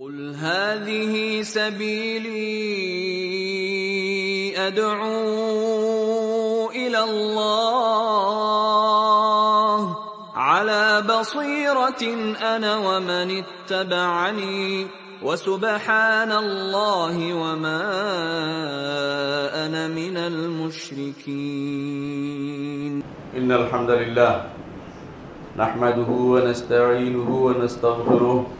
قل هذه سبيلي ادعو إلى الله على بصيره أنا ومن اتبعني وسبحان الله وما أنا من المشركين إن الحمد لله نحمده ونستعينه ونستغفره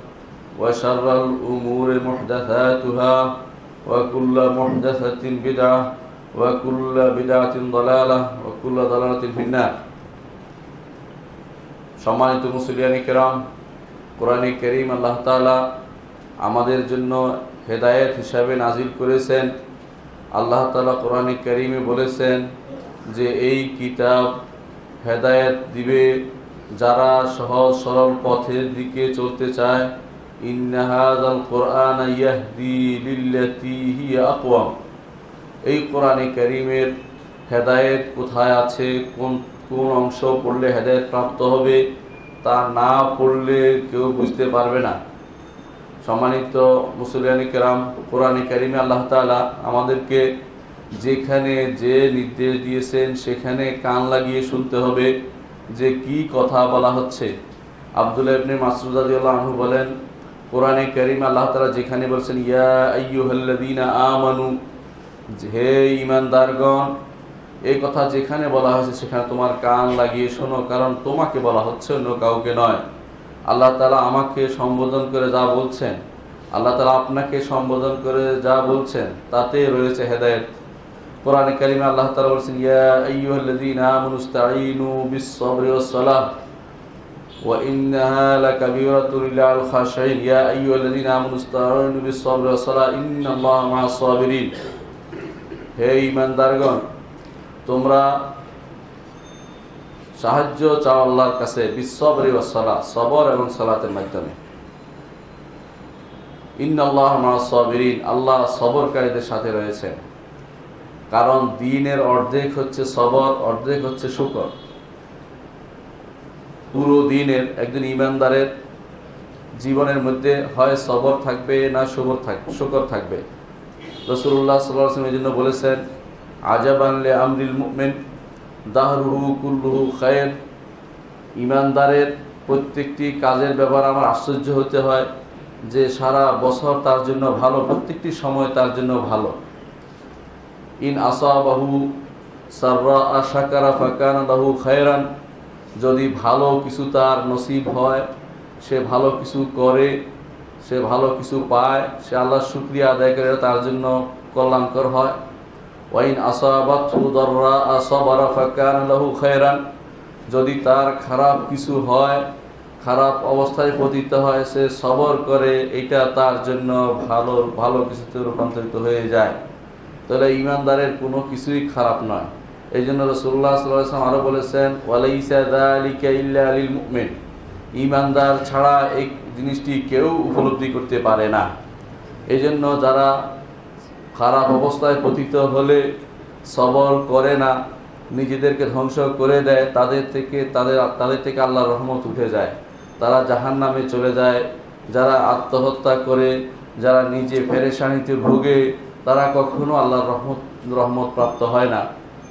وشر الأمور محدثاتها وكل محدثة بدعة وكل بدعة ضلالة وكل ضلالة في النار সম্মানিত মুসলিয়ানি কেরাম কোরআনে করিম আল্লাহ তাআলা আমাদের জন্য হেদায়েত হিসাবে নাজিল করেছেন আল্লাহ তাআলা কোরআনে করিমে বলেছেন যে এই কিতাব হেদায়েত দিবে যারা সহজ সরল পথের দিকে চলতে চায় ইন্নাহাদাল কোরআন ইয়াহদি লিল্লাতি হিয়া আকওয়াম। এই কোরআনে করিমের হেদায়েত কোথায় আছে? কোন কোন অংশ পড়লে হেদায়েত প্রাপ্ত হবে? তা না পড়লে কেউ বুঝতে পারবে না। সম্মানিত মুসলিয়ানি কেরাম, কোরআনে কারিমে আল্লাহ তাআলা আমাদেরকে যেখানে যে নির্দেশ দিয়েছেন, সেখানে কান লাগিয়ে শুনতে হবে যে কি কথা বলা হচ্ছে। আব্দুল্লাহ ইবনে মাসউদ রাদিয়াল্লাহু আনহু বলেন কোরআনে কারিম আল্লাহ তাআলা যেখানে বলছেন, ইয়া আইয়ুহাল্লাযীনা আমানু হে ঈমানদারগণ, এই কথা যেখানে বলা হয়েছে সেখানে তোমার কান লাগিয়ে শোনো, কারণ তোমাকে বলা হচ্ছে অন্য কাউকে নয়। আল্লাহ তালা আমাকে সম্বোধন করে যা বলছেন, আল্লাহ তাআলা আপনাকে সম্বোধন করে যা বলছেন, তাতে রয়েছে হেদায়েত। কোরআনে কারিমে আল্লাহ তাআলা বলছেন, ইয়া আইয়ুহাল্লাযীনা আমানু ইসতাঈনু ওয়াস-সালাহ ওয়া ইন্নাহা লাকাবীরাতুন ইল্লাল খাশিঈন ইয়া আইয়ুহাল্লাযীনা আমানু ইসতাঈনু বিস-সাবরি ওয়াস-সালাহ ইন্নাল্লাহা মা'আস-সাবিরিন হে ঈমানদারগণ, তোমরা সাহায্য চাও আল্লাহর কাছে বিশ্ববরি ওয়াসসালাহ, সবর এবং সালাতের মাধ্যমে। ইন্নাল্লাহ মা'আস-সাবিরিন আল্লাহ সবরকারীদের সাথে রয়েছেন। কারণ দিনের অর্ধেক হচ্ছে সবর, অর্ধেক হচ্ছে শুকর। পুরো দিনের একজন ইমানদারের জীবনের মধ্যে হয় সবর থাকবে না শুকর থাকবে শুকর থাকবে। রসুল্লাহ সাল্লাহ এই জন্য বলেছেন আজাব আনলে আমরিল মুমিন, দাহরুহু কুল্লুহু খায়ের। ইমানদারের প্রত্যেকটি কাজের ব্যাপার আমার আশ্চর্য হতে হয় যে সারা বছর তার জন্য ভালো, প্রত্যেকটি সময় তার জন্য ভালো। ইন আসাবাহু সাররা আশাকারা ফাকান লাহু খায়রান। যদি ভালো কিছু তার নসিব হয়, সে ভালো কিছু করে, সে ভালো কিছু পায়, সে আল্লাহ শুক্রিয়া আদায় করে, তার জন্য কল্যাণকর হয়। ওয়াইন আসাবাতু দররা আসাবারা ফাকান লাহু খায়রান। যদি তার খারাপ কিছু হয়, খারাপ অবস্থায় পতিত হয়, সে সবর করে, এটা তার জন্য ভালো ভালো কিছুতে রূপান্তরিত হয়ে যায়। তাহলে ইমানদারের কোনো কিছুই খারাপ নয়। এই জন্য রসুল্লাহ সাল্লাম বলেছেন ইমানদার ছাড়া এই জিনিসটি কেউ উপলব্ধি করতে পারে না। এই জন্য যারা খারাপ অবস্থায় পতিত হলে সবর করে না, নিজেদেরকে ধ্বংস করে দেয়, তাদের থেকে, তাদের তাদের থেকে আল্লাহর রহমত উঠে যায়। তারা জাহান নামে চলে যায়, যারা আত্মহত্যা করে, যারা নিজে ফেরেশানিতে ভোগে, তারা কখনো আল্লাহর রহমত রহমত প্রাপ্ত হয় না।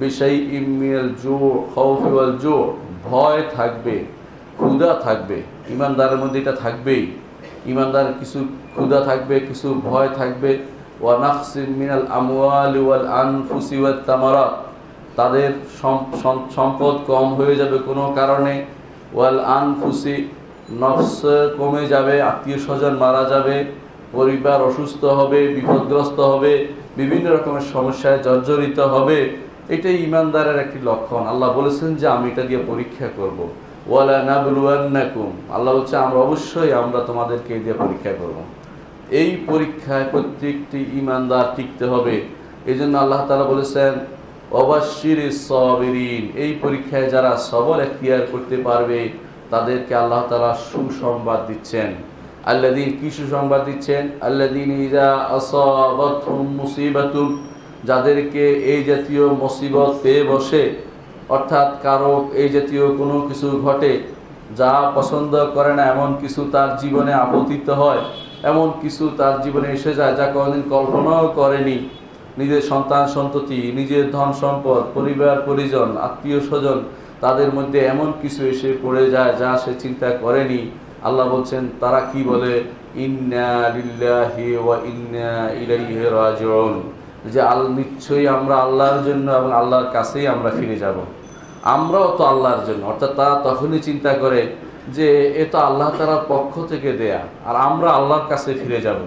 বিষয় ইমিয়াল জো খৌফিওয়াল জো ভয় থাকবে, ক্ষুধা থাকবে, ইমানদারের মধ্যে এটা থাকবেই। ইমানদার কিছু ক্ষুধা থাকবে, কিছু ভয় থাকবে। ওয়া নাকসিম মিনাল ওয়াল আনফুসি ওয়াত তামারাত। তাদের সম- সম- সম্পদ কম হয়ে যাবে কোনো কারণে। ওয়াল আনফুসি, নফস কমে যাবে, আত্মীয় স্বজন মারা যাবে, পরিবার অসুস্থ হবে, বিপদগ্রস্ত হবে, বিভিন্ন রকমের সমস্যায় জর্জরিত হবে। এটাই ইমানদারের একটি লক্ষণ। আল্লাহ বলেছেন যে আমি এটা দিয়ে পরীক্ষা করব। ওয়ালা নাবলুয়ান্নাকুম। আল্লাহ হচ্ছে আমরা অবশ্যই আমরা তোমাদেরকে এই দিয়ে পরীক্ষা করব। এই পরীক্ষায় প্রত্যেকটি ইমানদার টিকতে হবে। এই জন্য আল্লাহ তালা বলেছেন অবাশির সবিরিন। এই পরীক্ষায় যারা সবর এখতিয়ার করতে পারবে, তাদেরকে আল্লাহ তালা সুসংবাদ দিচ্ছেন। আল্লাদিন কি সুসংবাদ দিচ্ছেন? আল্লাদিন আসাবাতুম মুসিবাতুম। যাদেরকে এই জাতীয় মুসিবত পেয়ে বসে, অর্থাৎ কারও এই জাতীয় কোনো কিছু ঘটে, যা পছন্দ করে না, এমন কিছু তার জীবনে আপতিত হয়, এমন কিছু তার জীবনে এসে যায় যা কোনোদিন কল্পনাও করেনি। নিজের সন্তান সন্ততি, নিজের ধন সম্পদ, পরিবার, পরিজন, আত্মীয় স্বজন, তাদের মধ্যে এমন কিছু এসে পড়ে যায় যা সে চিন্তা করেনি। আল্লাহ বলছেন, তারা কি বলে? ইন্না লিল্লাহি ওয়া ইন্না ইলাইহি যে আল, নিশ্চয়ই আমরা আল্লাহর জন্য এবং আল্লাহর কাছেই আমরা ফিরে যাব। আমরাও তো আল্লাহর জন্য। অর্থাৎ তারা তখনই চিন্তা করে যে এ তো আল্লাহ তালার পক্ষ থেকে দেয়া, আর আমরা আল্লাহর কাছে ফিরে যাব।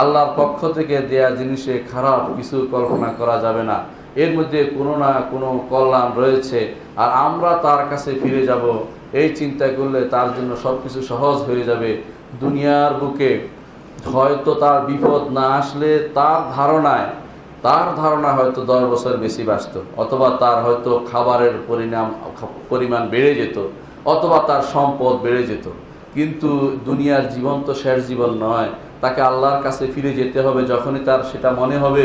আল্লাহর পক্ষ থেকে দেয়া জিনিসে খারাপ কিছু কল্পনা করা যাবে না। এর মধ্যে কোনো না কোনো কল্যাণ রয়েছে, আর আমরা তার কাছে ফিরে যাব। এই চিন্তা করলে তার জন্য সব কিছু সহজ হয়ে যাবে। দুনিয়ার বুকে হয়তো তার বিপদ না আসলে তার ধারণায় তার ধারণা হয়তো দশ বছর বেশি বাঁচত, অথবা তার হয়তো খাবারের পরিণাম পরিমাণ বেড়ে যেত, অথবা তার সম্পদ বেড়ে যেত। কিন্তু দুনিয়ার জীবন তো শেষ জীবন নয়, তাকে আল্লাহর কাছে ফিরে যেতে হবে যখনই তার সেটা মনে হবে,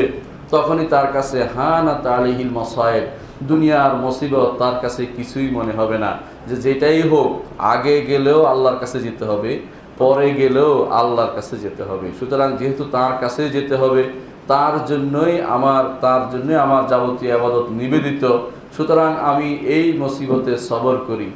তখনই তার কাছে হানা তালিহিল মসায়েব, দুনিয়ার মুসিবত তার কাছে কিছুই মনে হবে না। যে যেটাই হোক, আগে গেলেও আল্লাহর কাছে যেতে হবে, পরে গেলেও আল্লাহর কাছে যেতে হবে। সুতরাং যেহেতু তার কাছে যেতে হবে তার জন্যই আমার, তার জন্যই আমার যাবতীয় আবাদত নিবেদিত। সুতরাং আমি এই মুসিবতে সবর করি।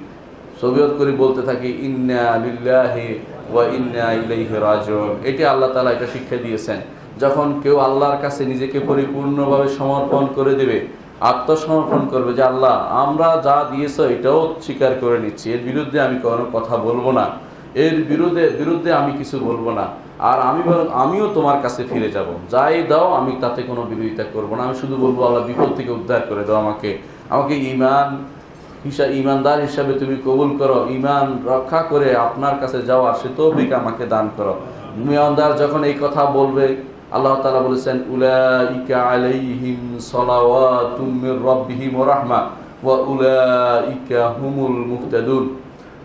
সবিয়ত করি বলতে থাকি, ইন্না লিল্লাহি ওয়া ইন্না ইলাইহি রাজিউন। এটি আল্লাহ তাআলা এটা শিক্ষা দিয়েছেন। যখন কেউ আল্লাহর কাছে নিজেকে পরিপূর্ণভাবে সমর্পণ করে দেবে, আত্মসমর্পণ করবে যে, আল্লাহ, আমরা যা দিয়েছ এটাও স্বীকার করে নিচ্ছি। এর বিরুদ্ধে আমি কোনো কথা বলব না। এর বিরুদ্ধে বিরুদ্ধে আমি কিছু বলব না। আর আমি বরং আমিও তোমার কাছে ফিরে যাব। যাই দাও, আমি তাতে কোনো বিরোধিতা করব না। আমি শুধু বলব, আল্লাহ বিপদ থেকে উদ্ধার করে দাও আমাকে। আমাকে ইমান হিসা ইমানদার হিসাবে তুমি কবুল করো। ইমান রক্ষা করে আপনার কাছে যাওয়ার সে তৌফিক আমাকে দান করো। ইমানদার যখন এই কথা বলবে, আল্লাহ তালা বলেছেন, উলাইকা আলাইহিম সালাওয়াতুম রাব্বিহিম ওয়া রাহমা ওয়া উলাইকা হুমুল মুহতাদুন।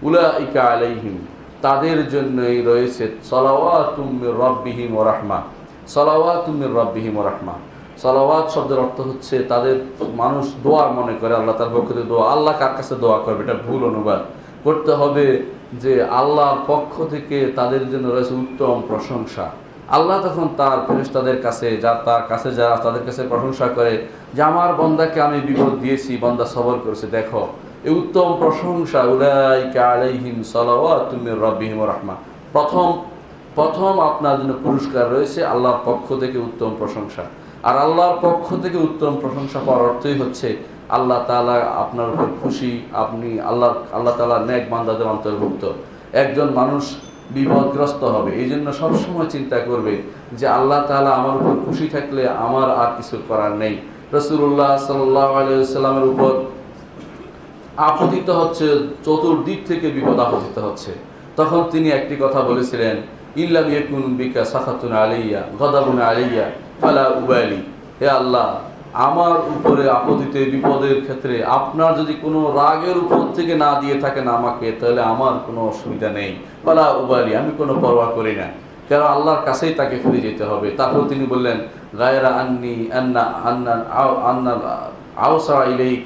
উলাইকা আলাইহিম। তাদের জন্যই রয়েছে সালাওয়াতুম মির রাব্বিহিম ওয়া রাহমা। সালাওয়াতুম মির রাব্বিহিম ওয়া রাহমা। সালাওয়াত শব্দের অর্থ হচ্ছে তাদের মানুষ দোয়ার মনে করে, আল্লাহ তার পক্ষ থেকে দোয়া। আল্লাহ কার কাছে দোয়া করবে? এটা ভুল অনুবাদ। করতে হবে যে আল্লাহর পক্ষ থেকে তাদের জন্য রয়েছে উত্তম প্রশংসা। আল্লাহ তখন তার ফেরেশতাদের কাছে, যা তার কাছে যারা তাদের কাছে প্রশংসা করে যে, আমার বন্দাকে আমি বিপদ দিয়েছি, বন্দা সবর করেছে, দেখো। উত্তম প্রশংসা উলাইকা প্রথম প্রথম আপনার জন্য পুরস্কার রয়েছে আল্লাহর পক্ষ থেকে উত্তম প্রশংসা। আর আল্লাহর পক্ষ থেকে উত্তম প্রশংসা পাওয়ার অর্থই হচ্ছে আল্লাহ তাআলা আপনার উপর খুশি, আপনি আল্লাহ আল্লাহ তাআলা নেক বান্দাদের অন্তর্ভুক্ত। একজন মানুষ বিপদগ্রস্ত হবে। এই জন্য সবসময় চিন্তা করবে যে আল্লাহ তাআলা আমার উপর খুশি থাকলে আমার আর কিছু করার নেই। রসুল্লাহ সাল্লাহ আলিয়াল্লামের উপর আপতিত হচ্ছে, চতুর্দিক থেকে বিপদ আপতিত হচ্ছে। তখন তিনি একটি কথা বলেছিলেন, ইল্লাম বিকা সাখাতুন ফালা উবালি। হে আল্লাহ, আমার উপরে বিপদের ক্ষেত্রে আপনার যদি কোনো রাগের উপর থেকে না দিয়ে থাকেন আমাকে, তাহলে আমার কোনো অসুবিধা নেই। ফালা উবালি, আমি কোনো পরোয়া করি না। কেন? আল্লাহর কাছেই তাকে ফিরে যেতে হবে। তারপর তিনি বললেন, গায়রা আন্নি আন্না আন্না আন্না আওসা ইলেক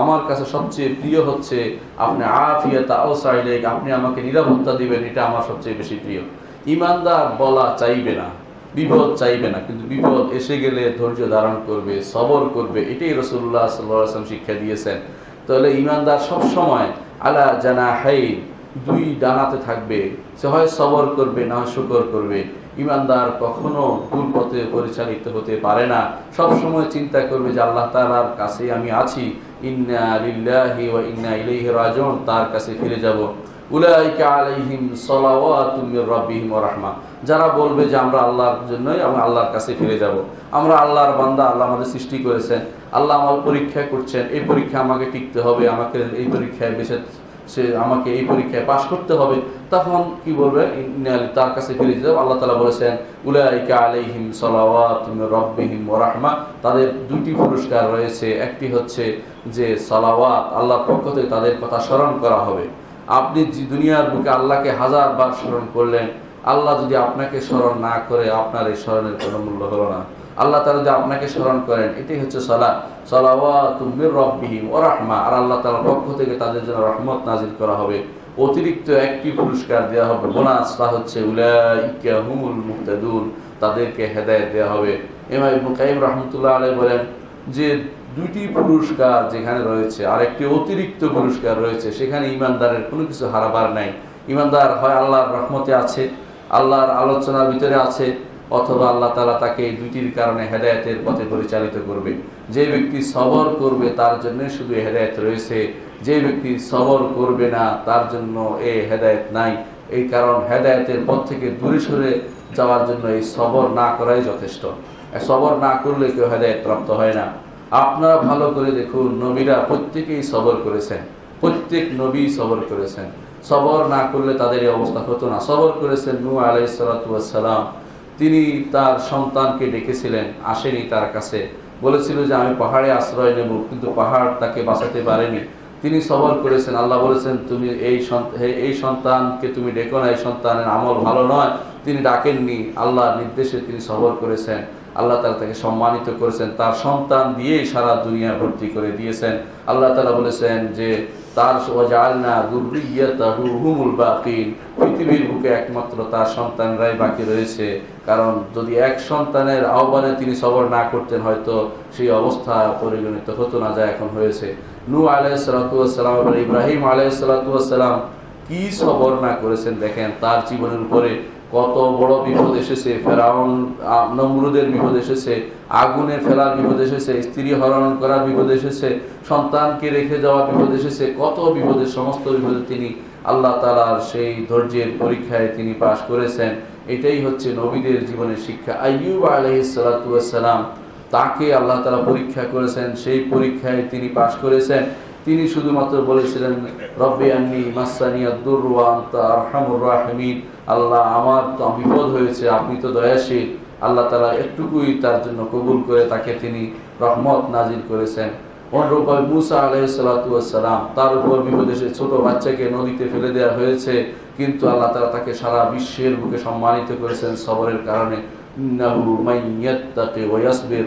আমার কাছে সবচেয়ে প্রিয় হচ্ছে আপনি আফিয়াতা আওসা ইলেক আপনি আমাকে নিরাপত্তা দিবেন, এটা আমার সবচেয়ে বেশি প্রিয়। ইমানদার বলা চাইবে না, বিপদ চাইবে না, কিন্তু বিপদ এসে গেলে ধৈর্য ধারণ করবে, সবর করবে, এটাই রসুল্লাহ সাল্লাম শিক্ষা দিয়েছেন। তাহলে ইমানদার সব সময় আলা জানা হাই দুই ডানাতে থাকবে, সে হয় সবর করবে, না শুকর করবে। ইমানদার কখনো ভুল পথে পরিচালিত হতে পারে না। সব সময় চিন্তা করবে যে আল্লাহ তাআলার কাছে আমি আছি। ইন্না লিল্লাহি ইন্না তার কাছে ফিরে যাব। উলাইকা আলাইহিম সালাওয়াতুম মির রাব্বিহিম যারা বলবে যে আমরা আল্লাহর জন্যই আমরা আল্লাহর কাছে ফিরে যাব। আমরা আল্লাহর বান্দা, আল্লাহ আমাদের সৃষ্টি করেছেন। আল্লাহ আমার পরীক্ষা করছেন। এই পরীক্ষা আমাকে টিকতে হবে, আমাকে এই পরীক্ষায় বেশি সে আমাকে এই পরীক্ষায় পাশ করতে হবে, তখন কি বলবে? তার কাছে ফিরে যাও আল্লাহ তাআলা বলেছেন, উলাইকা আলাইহিম সালাওয়াতুম মির রাব্বিহিম রাহমা। তাদের দুটি পুরস্কার রয়েছে। একটি হচ্ছে যে সালাওয়াত, আল্লাহর পক্ষ থেকে তাদের কথা স্মরণ করা হবে। আপনি দুনিয়ার বুকে আল্লাহকে হাজার বার স্মরণ করলেন, আল্লাহ যদি আপনাকে স্মরণ না করে, আপনার এই স্মরণের কোনো মূল্য হলো না। আল্লাহ তারা যদি আপনাকে স্মরণ করেন, এটাই হচ্ছে সলা দুইটি যেখানে রয়েছে আর একটি অতিরিক্ত পুরস্কার রয়েছে, সেখানে ইমানদারের কোনো কিছু হারাবার নাই। ইমানদার হয় আল্লাহর রহমতে আছে, আল্লাহর আলোচনার ভিতরে আছে, অথবা আল্লাহ তালা তাকে দুইটির কারণে হেদায়েতের পথে পরিচালিত করবে। যে ব্যক্তি সবর করবে তার জন্য শুধু হেদায়েত রয়েছে। যে ব্যক্তি সবর করবে না, তার জন্য এ হেদায়েত নাই। এই কারণ হেদায়েতের পথ থেকে দূরে সরে যাওয়ার জন্য এই সবর না করাই যথেষ্ট। সবর না করলে কেউ হেদায়ত প্রাপ্ত হয় না। আপনারা ভালো করে দেখুন, নবীরা প্রত্যেকেই সবর করেছেন। প্রত্যেক নবী সবর করেছেন। সবর না করলে তাদের এই অবস্থা হতো না। সবর করেছেন নূ আলাইসালাম তিনি তার সন্তানকে ডেকেছিলেন, আসেনি তার কাছে। বলেছিল যে আমি পাহাড়ে আশ্রয় নেব, কিন্তু পাহাড় তাকে বাঁচাতে পারেনি। তিনি সবর করেছেন, আল্লাহ বলেছেন, তুমি এই এই সন্তানকে তুমি ডেকো না, এই সন্তানের আমল ভালো নয়। তিনি ডাকেননি আল্লাহ নির্দেশে তিনি সবর করেছেন। আল্লাহ তালা তাকে সম্মানিত করেছেন। তার সন্তান দিয়েই সারা দুনিয়া ভর্তি করে দিয়েছেন। আল্লাহ তালা বলেছেন যে তার পৃথিবীর বুকে একমাত্র তার সন্তানরাই বাকি রয়েছে। কারণ যদি এক সন্তানের আহ্বানে তিনি সবর না করতেন, হয়তো সেই অবস্থা পরিগণিত হতো না যা এখন হয়েছে। নূ এবং ইব্রাহিম আলাইসালাম কি সবর না করেছেন দেখেন, তার জীবনের উপরে কত বড় বিপদ এসেছে, ফেরাউন নমরুদের বিপদ এসেছে, আগুনে ফেলার বিপদ এসেছে, স্ত্রী হরণ করার বিপদ এসেছে, সন্তানকে রেখে যাওয়ার বিপদ এসেছে, কত বিপদের সমস্ত বিপদে তিনি আল্লাহ তালার সেই ধৈর্যের পরীক্ষায় তিনি পাশ করেছেন। এটাই হচ্ছে নবীদের জীবনের শিক্ষা। আইয়ুব আলহিসাল্লাম তাকে আল্লাহ তালা পরীক্ষা করেছেন, সেই পরীক্ষায় তিনি পাশ করেছেন। তিনি শুধুমাত্র বলেছিলেন, রব্বে আন্নি মাসানিয়া দুর্ওয়ান্তা আরহামুর রাহমিন। আল্লাহ আমার তো বিপদ হয়েছে, আপনি তো দয়াশীল। আল্লাহ তালা একটুকুই তার জন্য কবুল করে তাকে তিনি রহমত নাজিল করেছেন। অনুরূপভাবে মুসা আলাইসালাম তার উপর বিপদ এসে ছোট বাচ্চাকে নদীতে ফেলে দেওয়া হয়েছে, কিন্তু আল্লাহ তালা তাকে সারা বিশ্বের বুকে সম্মানিত করেছেন সবরের কারণে। ইন্নাহু মান ইয়াত্তাকি ওয়া ইয়াসবির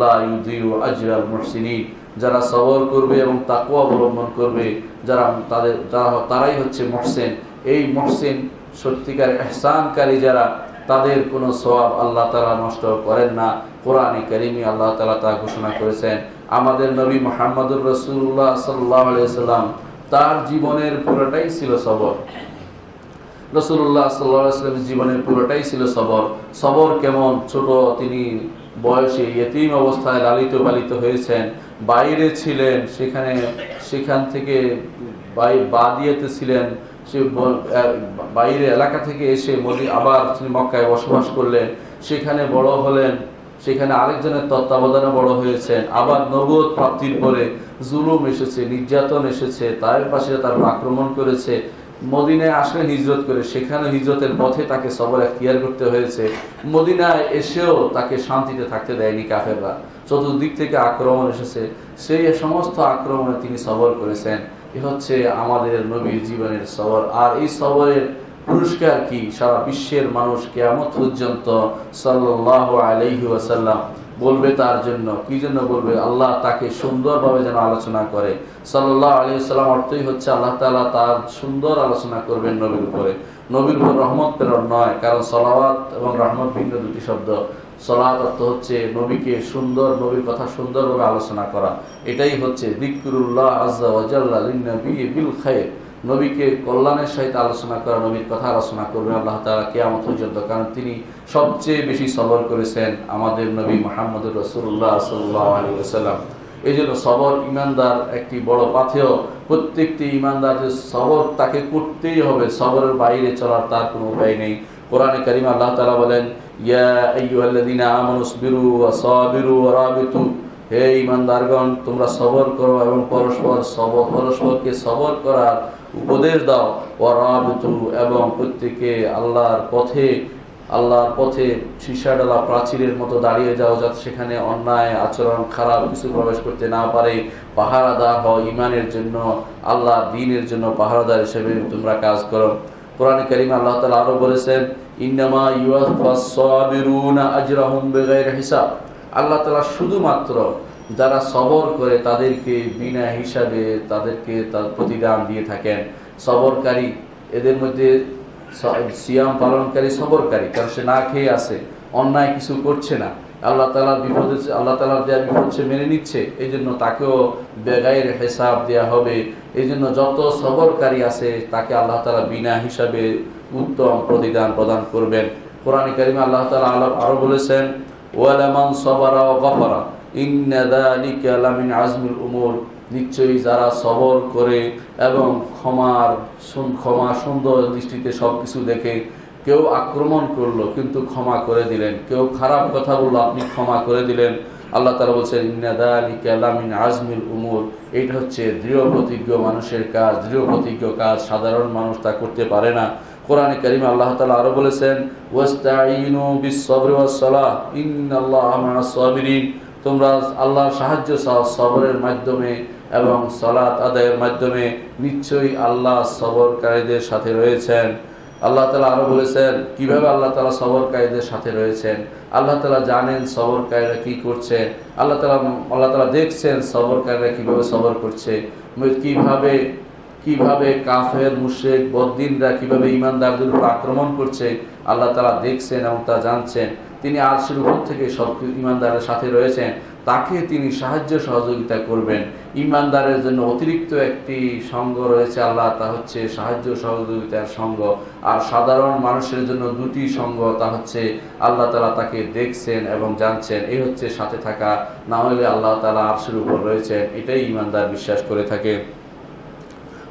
লা ইউযিউ আজরাল মুহসিনিন। যারা সবর করবে এবং তাকওয়া অবলম্বন করবে, যারা তাদের, যারা, তারাই হচ্ছে মহসেন। এই মহসেন সত্যিকার এহসানকারী যারা, তাদের কোনো সওয়াব আল্লাহ তাআলা নষ্ট করেন না। কোরআনে কারিমে আল্লাহ তাআলা তা ঘোষণা করেছেন। আমাদের নবী মুহাম্মদুর রাসূলুল্লাহ সাল্লাল্লাহু আলাইহি সাল্লাম তার জীবনের পুরোটাই ছিল সবর। রসুল্লাহ সাল্লামের জীবনের পুরোটাই ছিল সবর। সবর কেমন? ছোট তিনি বয়সে ইয়েতিম অবস্থায় লালিত পালিত হয়েছেন। বাইরে ছিলেন, সেখানে, সেখান থেকে বাদিয়াতে ছিলেন, সে বাইরে এলাকা থেকে এসে মোদি, আবার তিনি মক্কায় বসবাস করলেন, সেখানে বড় হলেন, সেখানে আরেকজনের তত্ত্বাবধানে বড় হয়েছেন, আবার নগদ প্রাপ্তির পরে জুলুম এসেছে, নির্যাতন এসেছে, তার পাশে তার আক্রমণ করেছে, মদিনায় আসলে হিজরত করে, সেখানে হিজরতের পথে তাকে সবর এখতিয়ার করতে হয়েছে, মদিনায় এসেও তাকে শান্তিতে থাকতে দেয়নি কাফেররা। চতুর্দিক থেকে আক্রমণ এসেছে। সেই সমস্ত আক্রমণে তিনি সবর করেছেন। এ হচ্ছে আমাদের নবীর জীবনের সবর। আর এই সবরের পুরস্কার কি? সারা বিশ্বের মানুষ কেয়ামত পর্যন্ত সাল্লাহ আলাইহি ওয়াসাল্লাম বলবে তার জন্য। কি জন্য বলবে? আল্লাহ তাকে সুন্দরভাবে যেন আলোচনা করে। সাল্লাহ আলী সাল্লাম অর্থই হচ্ছে আল্লাহ তাআলা তার সুন্দর আলোচনা করবেন নবীর উপরে। নবীর উপর রহমত প্রেরণ নয়, কারণ সলাওয়াত এবং রহমত ভিন্ন দুটি শব্দ। অর্থ হচ্ছে নবীকে সুন্দর, নবীর কথা সুন্দরভাবে আলোচনা করা। এটাই হচ্ছে দিকরুল্লাহ আজ্জা নবীকে কল্যাণের সহিত আলোচনা করা, নবীর কথা আলোচনা করবেন আল্লাহ তালা কেয়ামত পর্যন্ত, কারণ তিনি সবচেয়ে বেশি সবর করেছেন আমাদের নবী মোহাম্মদ রসুল্লাহ সাল্লাহ আলী এই জন্য সবর ইমানদার একটি বড় পাথেয়। প্রত্যেকটি ইমানদার যে সবর, তাকে করতেই হবে। সবরের বাইরে চলার তার কোনো উপায় নেই। কোরআনে কারিম আল্লাহ তালা বলেন ইয়া আইয়ুহাল্লাযীনা আমানু ইসবিরু ওয়া সাবিরু ওয়া হে ইমানদারগণ তোমরা সবর করো এবং পরস্পর সবর পরস্পরকে সবর করার উপদেশ দাও। ওয়া রাবিতু এবং প্রত্যেকে আল্লাহর পথে আল্লাহর পথে সীসাডালা প্রাচীরের মতো দাঁড়িয়ে যাও, যাতে সেখানে অন্যায় আচরণ, খারাপ কিছু প্রবেশ করতে না পারে। পাহারাদার হও ইমানের জন্য আল্লাহ দিনের জন্য পাহারাদার হিসেবে তোমরা কাজ করো। কোরআন করিম আল্লাহ তালা আরও বলেছেন ইন্নামা ইউয়াফাসসাবিরুনা আল্লাহ তালা শুধুমাত্র যারা সবর করে তাদেরকে বিনা হিসাবে তাদেরকে তার প্রতিদান দিয়ে থাকেন। সবরকারী, এদের মধ্যে সিয়াম পালনকারী সবরকারী, কারণ সে না খেয়ে আছে, অন্যায় কিছু করছে না। আল্লাহ তালার বিপদে, আল্লাহ তালার দেওয়া বিপদ মেনে নিচ্ছে এই জন্য তাকেও বেগাইয়ের হেসাব দেওয়া হবে। এই জন্য যত সবরকারী আছে, তাকে আল্লাহ তালা বিনা হিসাবে উত্তম প্রতিদান প্রদান করবেন। কোরআন কারিমে আল্লাহ তালা আল্লাহ আরও বলেছেন, ওয়ালামান সবারা ও গফারা, ইন্না যালিকা লামিন আজমিল উমুর। নিশ্চয়ই যারা সবর করে এবং ক্ষমার ক্ষমা সুন্দর দৃষ্টিতে সব কিছু দেখে কেউ আক্রমণ করল, কিন্তু ক্ষমা করে দিলেন। কেউ খারাপ কথা বলল, আপনি ক্ষমা করে দিলেন। আল্লাহ তালা বলছেন ইন্নাদালিকা লামিন আজমিল উমুর। এইটা হচ্ছে দৃঢ় প্রতিজ্ঞ মানুষের কাজ। দৃঢ় প্রতিজ্ঞ কাজ সাধারণ মানুষ তা করতে পারে না। কোরআনে কারিমে আল্লাহ তালা আরও বলেছেন তোমরা আল্লাহর সাহায্য সবরের মাধ্যমে এবং সলাৎ আদায়ের মাধ্যমে। নিশ্চয়ই আল্লাহ সবরকারীদের সাথে রয়েছেন। আল্লাহ তালা আরও বলেছেন, কীভাবে আল্লাহ তালা সবরকারীদের সাথে রয়েছেন? আল্লাহ তালা জানেন সবরকারীরা কি করছে। আল্লাহ তালা আল্লাহ তালা দেখছেন সবরকারীরা কীভাবে সবর করছে। কীভাবে কীভাবে কাফের মুশেক বদ্দিনরা কীভাবে ইমানদারদের উপর আক্রমণ করছে, আল্লাহ তালা দেখছেন এবং তা জানছেন। তিনি আরশের উপর থেকে সব ইমানদারের সাথে রয়েছেন। তাকে তিনি সাহায্য সহযোগিতা করবেন। ইমানদারের জন্য অতিরিক্ত একটি সঙ্গ রয়েছে আল্লাহ, তা হচ্ছে সাহায্য সহযোগিতার সঙ্গ। আর সাধারণ মানুষের জন্য দুটি সঙ্গ, তা হচ্ছে আল্লাহ তালা তাকে দেখছেন এবং জানছেন। এই হচ্ছে সাথে থাকা। না হলে আল্লাহ তালা আরশের উপর রয়েছেন। এটাই ইমানদার বিশ্বাস করে থাকে।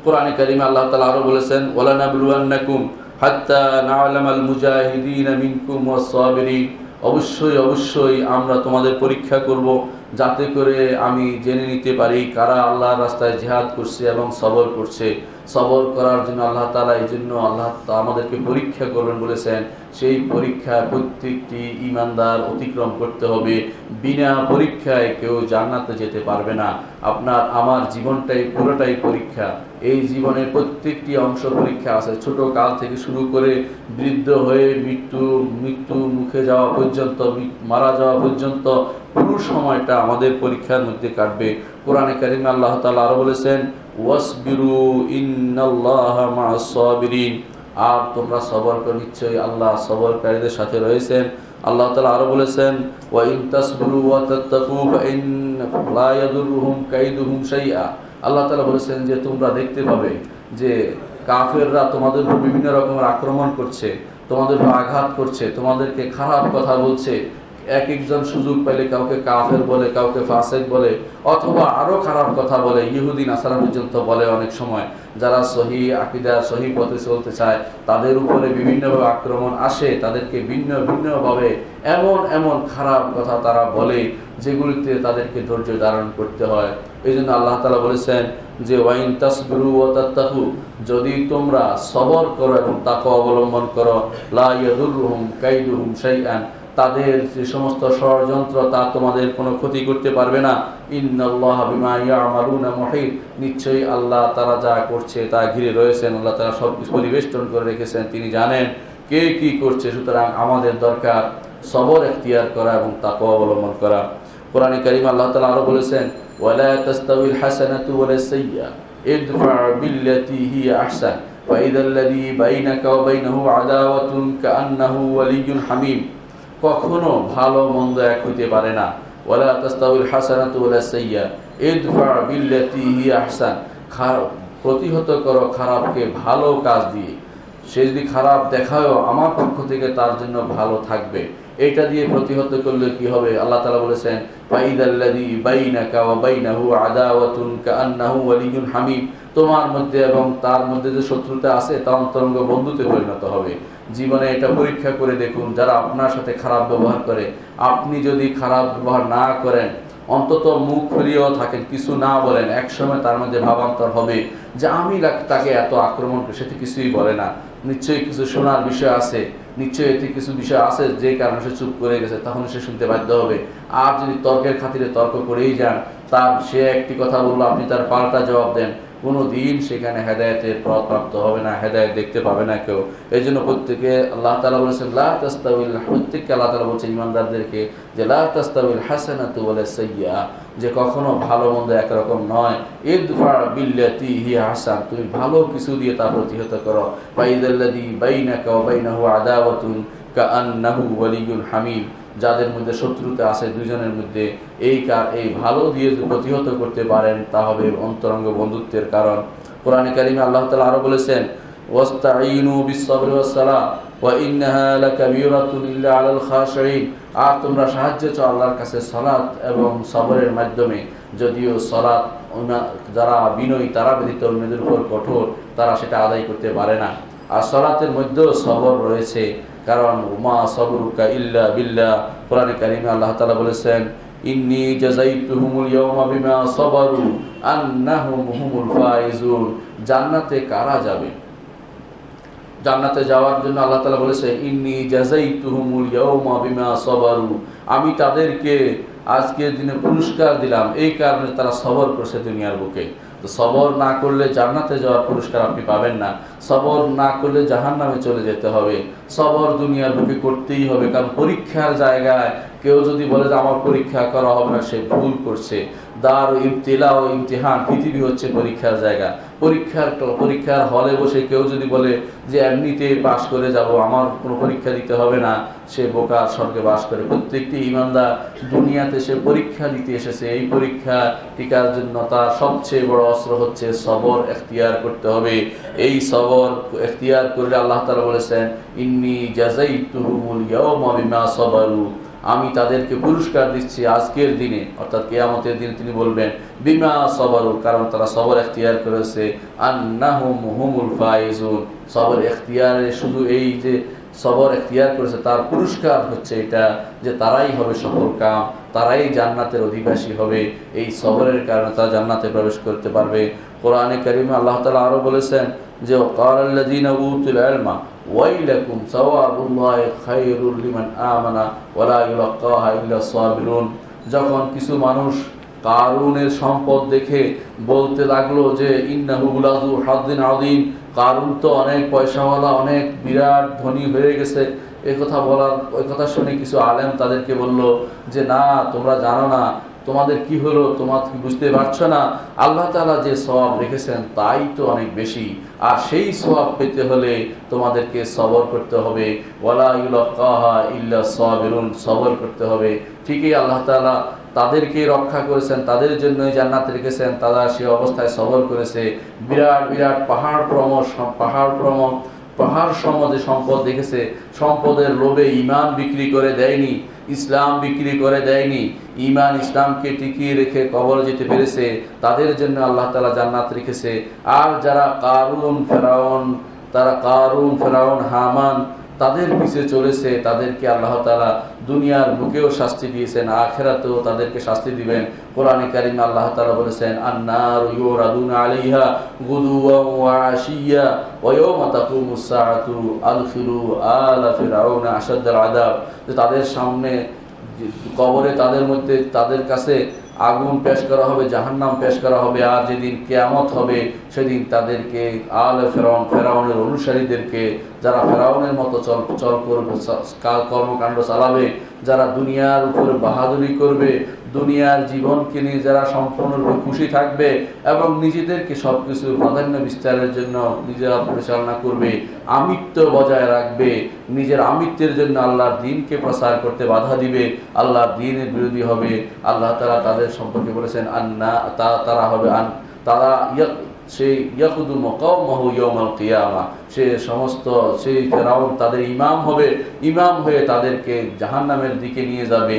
কোরআনে কারিমে আল্লাহ তাআলা আরও বলেছেন ওয়ালা নাবলুয়ান্নাকুম হাত্তা না'লামাল মুজাহিদিনা মিনকুম ওয়াস-সাবিরিন অবশ্যই অবশ্যই আমরা তোমাদের পরীক্ষা করব যাতে করে আমি জেনে নিতে পারি কারা আল্লাহর রাস্তায় জিহাদ করছে এবং সবর করছে। সবর করার জন্য আল্লাহ তাআলা এই জন্য আল্লাহ আমাদেরকে পরীক্ষা করবেন বলেছেন। সেই পরীক্ষা প্রত্যেকটি ইমানদার অতিক্রম করতে হবে। বিনা পরীক্ষায় কেউ জান্নাতে যেতে পারবে না। আপনার, আমার জীবনটাই পুরোটাই পরীক্ষা। এই জীবনের প্রত্যেকটি অংশ পরীক্ষা আছে। ছোট কাল থেকে শুরু করে বৃদ্ধ হয়ে মৃত্যু মৃত্যু মুখে যাওয়া পর্যন্ত মারা যাওয়া পর্যন্ত পুরো সময়টা আমাদের পরীক্ষার মধ্যে কাটবে। কোরআনে কারিমে আল্লাহ তাআলা আরও বলেছেন, ওয়াসবিরু ইন্নাল্লাহা আর তোমরা সবর করে, নিশ্চয়ই আল্লাহ সবরকারীদের সাথে রয়েছেন। আল্লাহ তালা আরও বলেছেন, ওয়া ইন তাসবিরু ওয়া তাত্তাকু ফাইন লা ইয়াদুরুহুম কাইদুহুম শাইআ। আল্লাহ তাআলা বলেছেন যে তোমরা দেখতে পাবে যে কাফেররা তোমাদের উপর বিভিন্ন রকমের আক্রমণ করছে, তোমাদের উপর আঘাত করছে, তোমাদেরকে খারাপ কথা বলছে। এক একজন সুযোগ পেলে কাউকে কাফের বলে, কাউকে ফাসেক বলে, অথবা আরও খারাপ কথা বলে, ইহুদি, নাসারা পর্যন্ত বলে অনেক সময়। যারা সহি আকিদা, সহি পথে চলতে চায়, তাদের উপরে বিভিন্নভাবে আক্রমণ আসে, তাদেরকে ভিন্ন ভিন্নভাবে এমন এমন খারাপ কথা তারা বলে, যেগুলিতে তাদেরকে ধৈর্য ধারণ করতে হয়। এই জন্য আল্লাহ তালা বলেছেন যে, ওয়াইন তাসবিরু ও তাত্তাকু যদি তোমরা সবর করো এবং তাকে অবলম্বন করো, লা ইয়াদুরুহুম কাইদুহুম শাইআন, তাদের যে সমস্ত ষড়যন্ত্র, তা তোমাদের কোনো ক্ষতি করতে পারবে না। নিশ্চয়ই আল্লাহ তারা যা করছে তা ঘিরে রয়েছেন। আল্লাহ তারা সব কিছু পরিবেষ্টন করে রেখেছেন। তিনি জানেন কে কি করছে, সুতরাং আমাদের দরকার সবর এখতিয়ার করা এবং তাকে অবলম্বন করা। কোরআনে কারিম আল্লাহ তালা আরও বলেছেন ওয়ালা তাস্তাবিল হাসানাতু ওয়ালা সাইয়্যা ইদফা বিল্লাতি হিয়া আহসান فإذا الذي بينك وبينه عداوة كأنه ولي حميم কখনো ভালো মন্দ এক হইতে পারে না ওয়ালা তাস্তাবিল হাসানাতু ওয়ালা সাইয়্যা ইদফা বিল্লাতি হিয়া আহসান খারাপ প্রতিহত করো খারাপকে ভালো কাজ দিয়ে সে যদি খারাপ দেখায়ও আমার পক্ষ থেকে তার জন্য ভালো থাকবে এটা দিয়ে প্রতিহত করলে কি হবে? আল্লাহ তালা বলেছেন তোমার মধ্যে এবং তার মধ্যে যে শত্রুতা আছে তা অন্তরঙ্গ বন্ধুতে পরিণত হবে। জীবনে এটা পরীক্ষা করে দেখুন, যারা আপনার সাথে খারাপ ব্যবহার করে, আপনি যদি খারাপ ব্যবহার না করেন, অন্তত মুখ ফিরিয়েও থাকেন, কিছু না বলেন, একসময় তার মধ্যে ভাবান্তর হবে যে আমি তাকে এত আক্রমণ করি সেটি কিছুই বলে না। নিশ্চয়ই কিছু শোনার বিষয় আছে। নিশ্চয়ই এতে কিছু বিষয় আছে যে কারণে সে চুপ করে গেছে, তখন সে শুনতে বাধ্য হবে। আর যদি তর্কের খাতিরে তর্ক করেই যান, তার সে একটি কথা বলল, আপনি তার পাল্টা জবাব দেন। কোনো দিন সেখানে হেদায়তের পথ প্রাপ্ত হবে না, হেদায়ত দেখতে পাবে না কেউ। এই জন্য প্রত্যেকে আল্লাহ তালা বলেছেন, লা তাস্তাউল প্রত্যেককে আল্লাহ তালা বলছেন ইমানদারদেরকে যে, লা তাস্তাউল হাসানাতু ওয়ালা সাইয়্যা যে কখনো ভালো মন্দ একরকম নয়। ইদফা বিল্লাতি হি হাসান, তুমি ভালো কিছু দিয়ে তা প্রতিহত করো। ফাইদাল্লাযী বাইনাকা বাইনাহু আদাওয়াতুন কাআন্নাহু ওয়ালিয়্যুন হামীম যাদের মধ্যে শত্রুতা আছে দুজনের মধ্যে এই এই ভালো দিয়ে প্রতিহত করতে পারেন তা হবে অন্তরঙ্গ বন্ধুত্বের কারণ। কোরআনে কারিমে আল্লাহ তালা আরও বলেছেন আর তোমরা সাহায্য আল্লাহর কাছে এবং মাধ্যমে। যদিও যারা বিনয়ী, তারা উপর কঠোর, তারা সেটা আদায় করতে পারে না। আর সলাতের মধ্যেও সবর রয়েছে। কারণ সবরুকা ইল্লা বিল্লাহ। কোরআনে কারিমে আল্লাহ তাআলা বলেছেন জান্নাতে কারা যাবে? জান্নাতে যাওয়ার জন্য আল্লাহ তাআলা বলেছে, ইন্নি জাযাইতুহুমুল ইয়াওমা বিমা আমি তাদেরকে আজকের দিনে পুরস্কার দিলাম, এই কারণে তারা সবর করছে দুনিয়ার বুকে। তো সবর না করলে জান্নাতে যাওয়ার পুরস্কার আপনি পাবেন না। সবর না করলে জাহান নামে চলে যেতে হবে। সবর দুনিয়ার বুকে করতেই হবে, কারণ পরীক্ষার জায়গায় কেউ যদি বলে যে আমার পরীক্ষা করা হবে না, সে ভুল করছে। দার ইমতিলা ও ইমতিহান, পৃথিবী হচ্ছে পরীক্ষার জায়গা। পরীক্ষার পরীক্ষার হলে বসে কেউ যদি বলে যে এমনিতে পাশ করে যাব, আমার কোনো পরীক্ষা দিতে হবে না, সে বোকার স্বর্গে বাস করে। প্রত্যেকটি ইমানদার দুনিয়াতে সে পরীক্ষা দিতে এসেছে। এই পরীক্ষা টিকার জন্য তার সবচেয়ে বড় অস্ত্র হচ্ছে সবর এখতিয়ার করতে হবে। এই সবর এখতিয়ার করলে আল্লাহ তাআলা বলেছেন, ইন্নি জাযাইতুহুমুল ইয়াওমা বিমা সাবারু। আমি তাদেরকে পুরস্কার দিচ্ছি আজকের দিনে, অর্থাৎ কেয়ামতের দিনে তিনি বলবেন, বিমা সবরু কারণ তারা সবর এখতিয়ার করেছে, আন্নাহুম হুমুল সবর এখতিয়ারে শুধু এই যে সবর এখতিয়ার করেছে, তার পুরস্কার হচ্ছে এটা যে তারাই হবে সফল কাম, তারাই জান্নাতের অধিবাসী হবে। এই সবরের কারণে তারা জান্নাতে প্রবেশ করতে পারবে। কোরআনে কারিমে আল্লাহ তালা আরও বলেছেন যে কালাল্লাযীনা উতুল ইলমা ওয়াইলাকুম সাওয়াবুল্লাহি খায়রুল লিমান আমানা ওয়ালা ইউলাক্কাহা ইল্লা সাবিরুন। যখন কিছু মানুষ কারুনের সম্পদ দেখে বলতে লাগল যে, ইন্নাহু লাযু হাদ্দিন আযীম কারুন তো অনেক পয়সাওয়ালা, অনেক বিরাট ধনী হয়ে গেছে। এ কথা বলার, ওই কথা শুনে কিছু আলেম তাদেরকে বলল যে, না, তোমরা জানো না, তোমাদের কি হলো, তোমার বুঝতে পারছ না? আল্লাহ তালা যে সব রেখেছেন, তাই তো অনেক বেশি। আর সেই সব পেতে হলে তোমাদেরকে সবর করতে হবে। সবর করতে হবে। ঠিকই আল্লাহ তালা তাদেরকে রক্ষা করেছেন, তাদের জন্যই জান্নাত রেখেছেন, তারা সে অবস্থায় সবর করেছে। বিরাট বিরাট পাহাড় প্রম পাহাড় প্রম পাহাড় সমাজে সম্পদ দেখেছে। সম্পদের লোভে ইমান বিক্রি করে দেয়নি, ইসলাম বিক্রি করে দেয়নি। ইমান ইসলামকে টিকিয়ে রেখে কবর যেতে পেরেছে, তাদের জন্য আল্লাহ তালা জান্নাত রেখেছে। আর যারা কারুন, ফেরাউন, তারা কারুন, ফেরাউন, হামান, তাদের পিছিয়ে চলেছে, তাদেরকে আল্লাহ তালা দুনিয়ার বুকেও শাস্তি দিয়েছেন, আখেরাতেও তাদেরকে শাস্তি দিবেন। কোরআনে কারিম আল্লাহ তালা বলেছেন, আন্নার ইউরাদুন আলাইহা গুদুওয়া ওয়া আশিয়া ওয়া ইয়াওমা তাকুমুস সাআতু আলফিরু আলা ফিরাউনা আশাদ্দাল আযাব। যে তাদের সামনে কবরে তাদের মধ্যে, তাদের কাছে আগুন পেশ করা হবে, জাহান্নাম পেশ করা হবে। আর যেদিন কেয়ামত হবে, সেদিন তাদেরকে আল ফেরাউন, ফেরাউনের অনুসারীদেরকে, যারা ফেরাউনের মতো চল চল করবে কর্মকাণ্ড চালাবে যারা দুনিয়ার উপরে বাহাদুরি করবে, দুনিয়ার জীবনকে নিয়ে যারা সম্পূর্ণরূপে খুশি থাকবে এবং নিজেদেরকে সবকিছু প্রাধান্য বিস্তারের জন্য নিজেরা পরিচালনা করবে, আমিত্ব বজায় রাখবে, নিজের আমিত্বের জন্য আল্লাহর দিনকে প্রসার করতে বাধা দিবে, আল্লাহর দিনের বিরোধী হবে। আল্লাহ তারা তাদের সম্পর্কে বলেছেন আন্না তারা হবে আন, তারা সেই ইয়াকুদু মকাউমাহু ইয়াউমাল কিয়ামা, সে সমস্ত সেই ফেরাউন তাদের ইমাম হবে, ইমাম হয়ে তাদেরকে জাহান্নামের দিকে নিয়ে যাবে।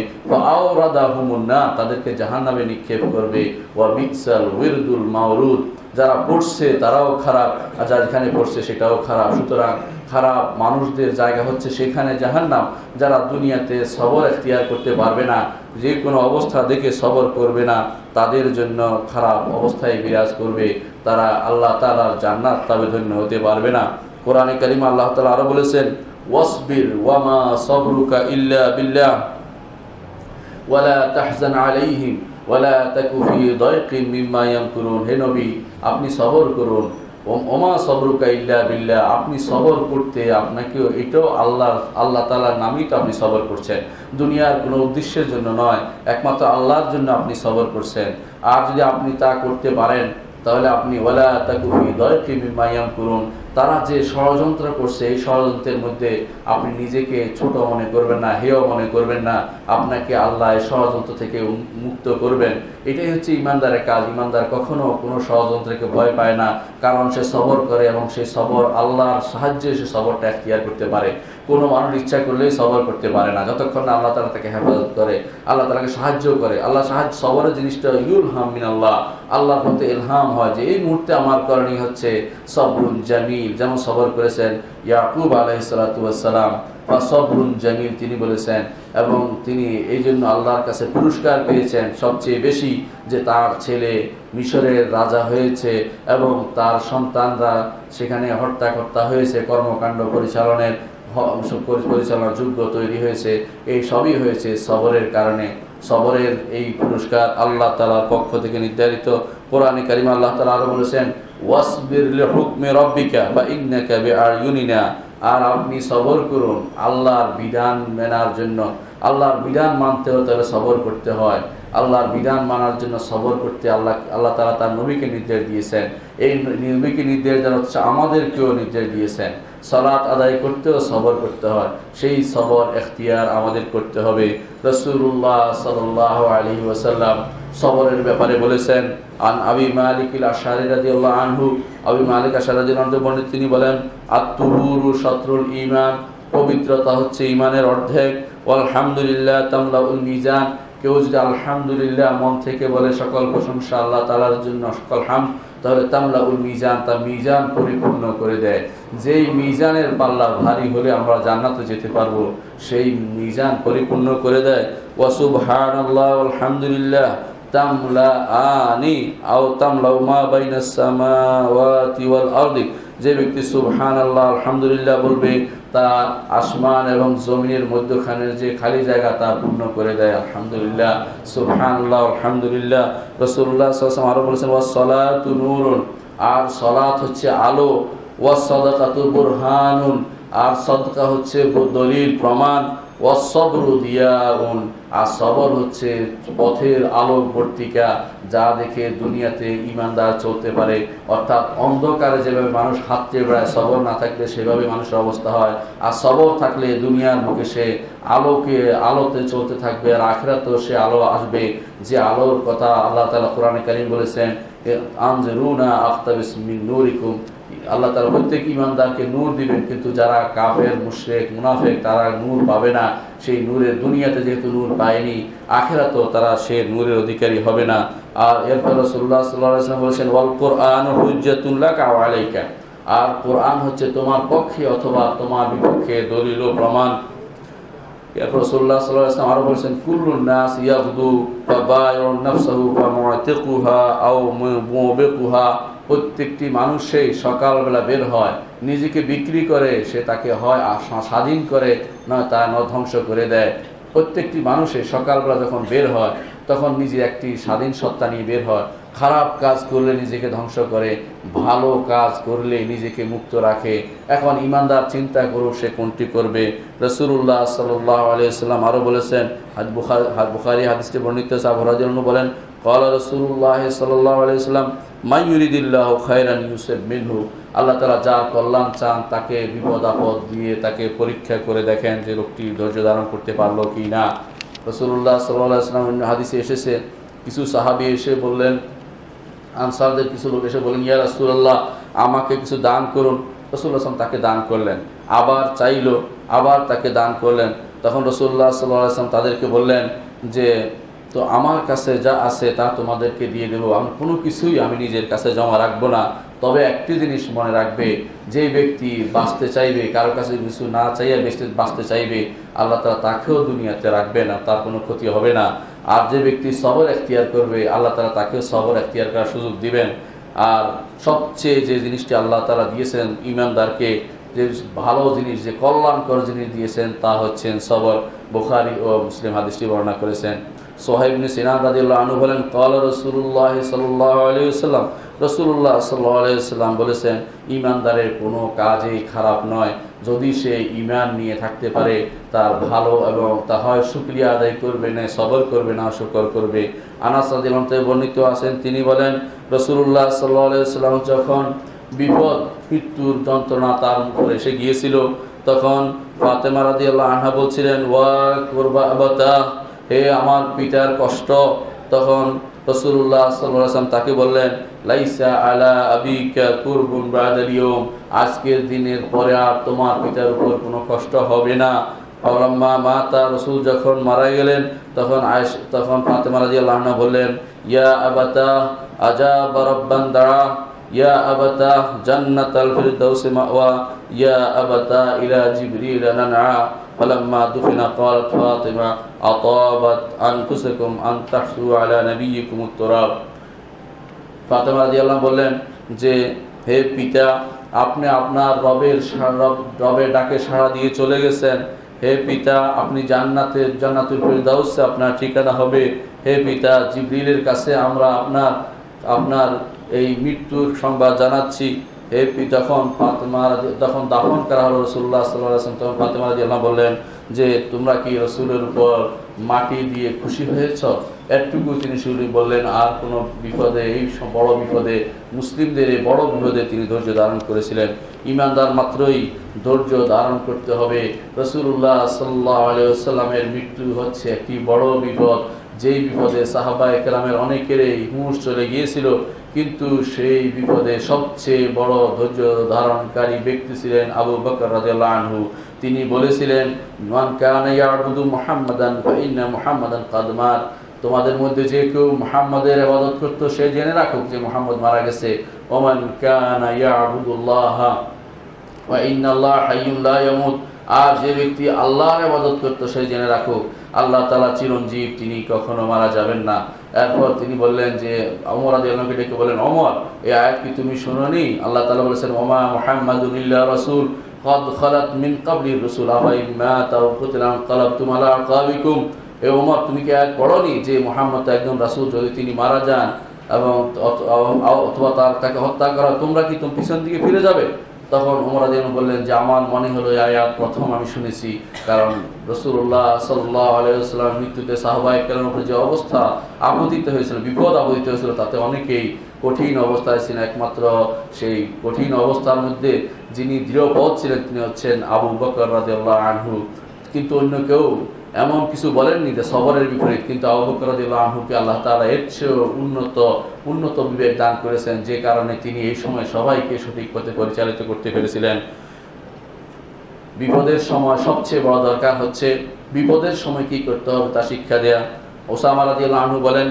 না তাদেরকে জাহান্নামে নিক্ষেপ করবে। ওয়া বিকসাল উইরদুল মাওরুদ যারা পড়ছে তারাও খারাপ, আর যেখানে পড়ছে সেটাও খারাপ। সুতরাং খারাপ মানুষদের জায়গা হচ্ছে সেখানে জাহান্নাম, যারা দুনিয়াতে সবর এখতিয়ার করতে পারবে না, যে কোনো অবস্থা দেখে সবর করবে না, তাদের জন্য খারাপ অবস্থায় বিরাজ করবে। তারা আল্লাহ তালার জান্নাত তবে ধন্য হতে পারবে না। কোরআনে কারিমা আল্লাহ তালা আরও বলেছেন, ওয়াসবির ওয়ামা সবরুকা ইল্লা ওয়ালা তাহজান আলাইহিম, ওয়ালা তাকু ফি দায়কিন মিম্মা হে নবী, আপনি সবর করুন। ওমা সবরুকা ইল্লা বিল্লাহ, আপনি সবর করতে আপনাকে এটাও আল্লাহ আল্লাহ তাআলার নামই তো আপনি সবর করছেন। দুনিয়ার কোনো উদ্দেশ্যের জন্য নয়, একমাত্র আল্লাহর জন্য আপনি সবর করছেন। আর যদি আপনি তা করতে পারেন তাহলে আপনি ওয়ালা তাকুফি দয়কি মিমাইয়াম করুন তারা যে ষড়যন্ত্র করছে, এই ষড়যন্ত্রের মধ্যে আপনি নিজেকে ছোট মনে করবেন না, হেয় মনে করবেন না। আপনাকে আল্লাহ এই ষড়যন্ত্র থেকে মুক্ত করবেন। এটাই হচ্ছে ইমানদারের কাজ। ইমানদার কখনো কোনো ষড়যন্ত্রকে ভয় পায় না, কারণ সে সবর করে এবং সেই সবর আল্লাহর সাহায্যে সে সবরটা এখতিয়ার করতে পারে। কোনো মানুষ ইচ্ছা করলেই সবর করতে পারে না। যতক্ষণ না আল্লাহ তালা তাকে হেফাজত করে, আল্লাহ তালাকে সাহায্য করে। আল্লাহ সাহায্য, সবরের জিনিসটা ইউল হামিন আল্লাহ আল্লাহর মধ্যে এলহাম হয় যে, এই মুহূর্তে আমার করণীয় হচ্ছে সবরুন জামিল। যেমন সবর করেছেন ইয়াকুব আলাইসালাম বা সবরুন জামিল, তিনি বলেছেন, এবং তিনি এই জন্য আল্লাহর কাছে পুরস্কার পেয়েছেন সবচেয়ে বেশি যে তার ছেলে মিশরের রাজা হয়েছে এবং তার সন্তানরা সেখানে হত্যা কর্তা হয়েছে, কর্মকাণ্ড পরিচালনের পরিচালনার যোগ্য তৈরি হয়েছে। এই সবই হয়েছে সবরের কারণে। সবরের এই পুরস্কার আল্লাহ তালার পক্ষ থেকে নির্ধারিত। কোরআনে কারিম আল্লাহ তালা আরও বলেছেন, ওয়াসবির হুকমে রব্বিকা বা ইন্নাকা বিআইউনিনা আর আপনি সবর করুন, আল্লাহর বিধান মেনার জন্য। আল্লাহর বিধান মানতে হলে তাহলে সবর করতে হয়। আল্লাহর বিধান মানার জন্য সবর করতে আল্লাহ আল্লাহ তালা তার নবীকে নির্দেশ দিয়েছেন। এই নবীকে নির্দেশ দেওয়া হচ্ছে আমাদেরকেও নির্দেশ দিয়েছেন। সলাৎ আদায় করতেও সবর করতে হয়। সেই সবর এখতিয়ার আমাদের করতে হবে। রসুল্লাহ সাল্লাহ আলী ওসাল্লাম সবরের ব্যাপারে বলেছেন, আন আবি মালিকিল আশারি রাদিয়াল্লাহু আনহু। আবি মালিক আশারি রাদিয়াল্লাহু আনহু তিনি বলেন আত্মুরু শত্রুল ঈমান, পবিত্রতা হচ্ছে ঈমানের অর্ধেক। আলহামদুলিল্লাহ তামলাউল মিজান। কেউ যদি আলহামদুলিল্লাহ মন থেকে বলে, সকল প্রশংসা আল্লাহ তাআলার জন্য, সকল হাম, তাহলে তামলাউল মিজান তার মিজান পরিপূর্ণ করে দেয়। যেই মিজানের পাল্লা ভারী হলে আমরা জান্নাতে যেতে পারব, সেই মিজান পরিপূর্ণ করে দেয়। ওয়াসুবহানাল্লাহ আলহামদুলিল্লাহ যে ব্যক্তি সুবহানাল্লাহ, আলহামদুলিল্লাহ বলবে তা আসমান এবং জমিনের মধ্যখানের যে খালি জায়গা, তা পূর্ণ করে দেয়। আলহামদুলিল্লাহ, সুবহানাল্লাহ, আলহামদুলিল্লাহ। রাসূলুল্লাহ সাল্লাল্লাহু আরও বলেছেন ওয়াস সালাতু নূরুন আর সালাত হচ্ছে আলো। ওয়াস সাদাকাতু বুরহানুন, আর সদকা হচ্ছে দলিল, প্রমাণ। আর হচ্ছে পথের যা দেখে দুনিয়াতে ইমানদার চলতে পারে। অর্থাৎ অন্ধকারে যেভাবে মানুষ হাঁটতে বেড়ায়, সবর না থাকলে সেভাবে মানুষের অবস্থা হয়। আর সবর থাকলে দুনিয়ার মুখে সে আলোকে, আলোতে চলতে থাকবে, আর আখেরাতেও সে আলো আসবে। যে আলোর কথা আল্লাহ তালা কোরআনে কারিম বলেছেন আনজরুনা আখতাবিস নূরিকুম। আল্লাহ তালা প্রত্যেক ইমানদারকে নূর দিবেন, কিন্তু যারা কাফের, মুশরেক, মুনাফেক, তারা নূর পাবে না। সেই নূরের দুনিয়াতে যেহেতু নূর পায়নি, আখেরাতেও তারা সে নূরের অধিকারী হবে না। আর এরপর রসুল্লাহ সাল্লাহ বলেছেন, ওয়াল কোরআন হুজ্জাতুল্লাহ আলাইকা। আর কোরআন হচ্ছে তোমার পক্ষে অথবা তোমার বিপক্ষে দলিল প্রমাণ। এরপর রসুল্লাহ সাল্লাহ আসলাম আরও বলছেন কুল্লু নাস ইয়াগদু ফাবায়ুন নাফসাহু ফামুআতিকুহা আও মুবিকুহা। প্রত্যেকটি মানুষই সকালবেলা বের হয়, নিজেকে বিক্রি করে, সে তাকে হয় স্বাধীন করে নয় তা ন ধ্বংস করে দেয়। প্রত্যেকটি মানুষই সকালবেলা যখন বের হয়, তখন নিজে একটি স্বাধীন সত্তা নিয়ে বের হয়। খারাপ কাজ করলে নিজেকে ধ্বংস করে, ভালো কাজ করলে নিজেকে মুক্ত রাখে। এখন ইমানদার চিন্তা করুক সে কোনটি করবে। রসুল্লাহ সাল্লাহ আলিয়াল্লাম আরও বলেছেন বুখারি হাদিসটি বর্ণিত সাহরাজন বলেন কলা রসুল্লাহ সাল্লাহ আলিয়াল্লাম মাইয়ুরিদিল্লাহ খায়রান ইউসেফ মিনহু, আল্লাহ তালা যার কল্যাণ চান তাকে বিপদ, আপদ দিয়ে তাকে পরীক্ষা করে দেখেন যে লোকটি ধৈর্য ধারণ করতে পারল কি না রসুল্লাহ সাল্লাহ ইসলাম হাদিসে এসেছে, কিছু সাহাবি এসে বললেন, আনসারদের কিছু লোক এসে বললেন, ইয়া রাসূলুল্লাহ, আমাকে কিছু দান করুন। রসুল্লাহ আসলাম তাকে দান করলেন, আবার চাইলো, আবার তাকে দান করলেন। তখন রসুল্লাহ সাল্লাহ আসলাম তাদেরকে বললেন যে তো আমার কাছে যা আছে তা তোমাদেরকে দিয়ে দেবো। আমি কোনো কিছুই আমি নিজের কাছে জমা রাখব না। তবে একটি জিনিস মনে রাখবে যে ব্যক্তি বাঁচতে চাইবে, কারও কাছে কিছু না চাইয়া বেঁচতে, বাঁচতে চাইবে, আল্লাহ তালা তাকেও দুনিয়াতে রাখবে না, তার কোনো ক্ষতি হবে না। আর যে ব্যক্তি সবর এখতিয়ার করবে, আল্লাহ তালা তাকেও সবর এখতিয়ার করার সুযোগ দিবেন। আর সবচেয়ে যে জিনিসটি আল্লাহ তালা দিয়েছেন ইমানদারকে যে ভালো জিনিস, যে কল্যাণকর জিনিস দিয়েছেন, তা হচ্ছেন সবর। বুখারি ও মুসলিম হাদিসটি বর্ণনা করেছেন। রাদিল্লাহ আনু বলেন, কল রসুল্লাহ সাল্লাহ রসুল্লাহ বলেছেন ইমানদারের কোনো খারাপ নয়। যদি সে ইমান নিয়ে থাকতে পারে তার ভালো এবং তা হয় শুক্রিয়া আদায় করবে না সবর করবে, না শুকর করবে। আনাস বর্ণিত আছেন, তিনি বলেন রসুল্লাহ সাল্লাহ যখন বিপদ, মৃত্যুর যন্ত্রণা তার উপরে এসে গিয়েছিল, তখন ফাতেমা আল্লাহ আনহা বলছিলেন, ওয়া করবা আবাতা হে আমার পিতার কষ্ট। তখন রসুল্লাহ সাল্লাম তাকে বললেন, লাইসা আলা আবিকা কুরবুন আজকের দিনের পরে আর তোমার পিতার উপর কোনো কষ্ট হবে না। মা রসুল যখন মারা গেলেন, তখন আয়স তখন বললেন, ইয়া আবাতা আজা বারব্বান দাঁড়া। ইয়া আবাতা জান্নাত আল ফিরদাউসে মাওয়া। ইয়া আবাতা, ইলা জিবরিল فلما دفن قالت فاطمة أطابت أنفسكم أن تحسوا على نبيكم التراب ফাতেমা রাদিয়াল্লাহ বললেন যে হে পিতা আপনি আপনার রবের সা- রব- রবের ডাকে সাড়া দিয়ে চলে গেছেন হে পিতা আপনি জান্নাতের জান্নাতুল ফেরদাউসে আপনার ঠিকানা হবে হে পিতা জিবরিলের কাছে আমরা আপনার আপনার এই মৃত্যুর সংবাদ জানাচ্ছি পি যখন ফাতেমা তখন দাফন করা হলো রসুল্লাহ সাল্লাহ আসলাম তখন ফাতেমা বললেন যে, তোমরা কি রসুলের উপর মাটি দিয়ে খুশি হয়েছ? এটুকু তিনি শুরু বললেন, আর কোনো বিপদে, এই বড় বিপদে, মুসলিমদের এই বড় বিপদে তিনি ধৈর্য ধারণ করেছিলেন। ইমানদার মাত্রই ধৈর্য ধারণ করতে হবে। রসুল্লাহ সাল্লাহ আলিয়াল্লামের মৃত্যু হচ্ছে একটি বড় বিপদ। যেই বিপদে সাহাবা একরামের অনেকেরই হুঁশ চলে গিয়েছিল কিন্তু সেই বিপদে সবচেয়ে বড় ধৈর্য ধারণকারী ব্যক্তি ছিলেন আবু বকর আনহু। তিনি বলেছিলেন তোমাদের মধ্যে যে কেউ মুহাম্মাদের ইবাদত করতো, সে জেনে রাখুক যে মুহাম্মদ মারা গেছে। ওমান কানা ইয়াবুদুল্লাহ ওয়া ইন্নাল্লাহ হাইয়ুন লা ইয়ামুত। আর যে ব্যক্তি আল্লাহর ইবাদত করতো, সে জেনে রাখো আল্লাহ তাআলা চিরঞ্জীব তিনি কখনো মারা যাবেন না এরপর তিনি বললেন যে অমর আদিয়ালকে ডেকে বললেন অমর এই আয়াত কি তুমি শুনোনি আল্লাহ তাআলা বলেছেন ওমা মুহাম্মাদুন ইল্লা রাসূল قد خلت من قبل الرسل أفإن مات أو قتل انقلبتم على أعقابكم এ ওমর তুমি কি আয়াত পড়নি যে মোহাম্মদ তো একজন রাসূল যদি তিনি মারা যান এবং অথ- অ- অথবা তার তাকে হত্যা করা তোমরা কি তুমি পিছন দিকে ফিরে যাবে তখন ওমর আদিন বললেন, যে আমার মনে হলো আয়াত প্রথম আমি শুনেছি। কারণ রসুল্লাহ সাল্লাহ আলাইসাল্লাম মৃত্যুতে কেরাম উপরে যে অবস্থা আপতিত হয়েছিল, বিপদ আপতিত হয়েছিল, তাতে অনেকেই কঠিন অবস্থায় ছিলেন। একমাত্র সেই কঠিন অবস্থার মধ্যে যিনি দৃঢ়পদ ছিলেন, তিনি হচ্ছেন আবু বকর রাদিয়াল্লাহু আনহু। কিন্তু অন্য কেউ এমন কিছু বলেননি যে সবরের বিপরীত, কিন্তু রাদিয়াল্লাহু আল্লাহ তাআলা এর চেয়েও উন্নত উন্নত বিবেক দান করেছেন যে কারণে তিনি এই সময় সবাইকে সঠিক পথে পরিচালিত করতে পেরেছিলেন। বিপদের সময় সবচেয়ে বড় দরকার হচ্ছে বিপদের সময় কি করতে হবে তা শিক্ষা দেয়া। ওসামা রাদিয়াল্লাহু আনহু বলেন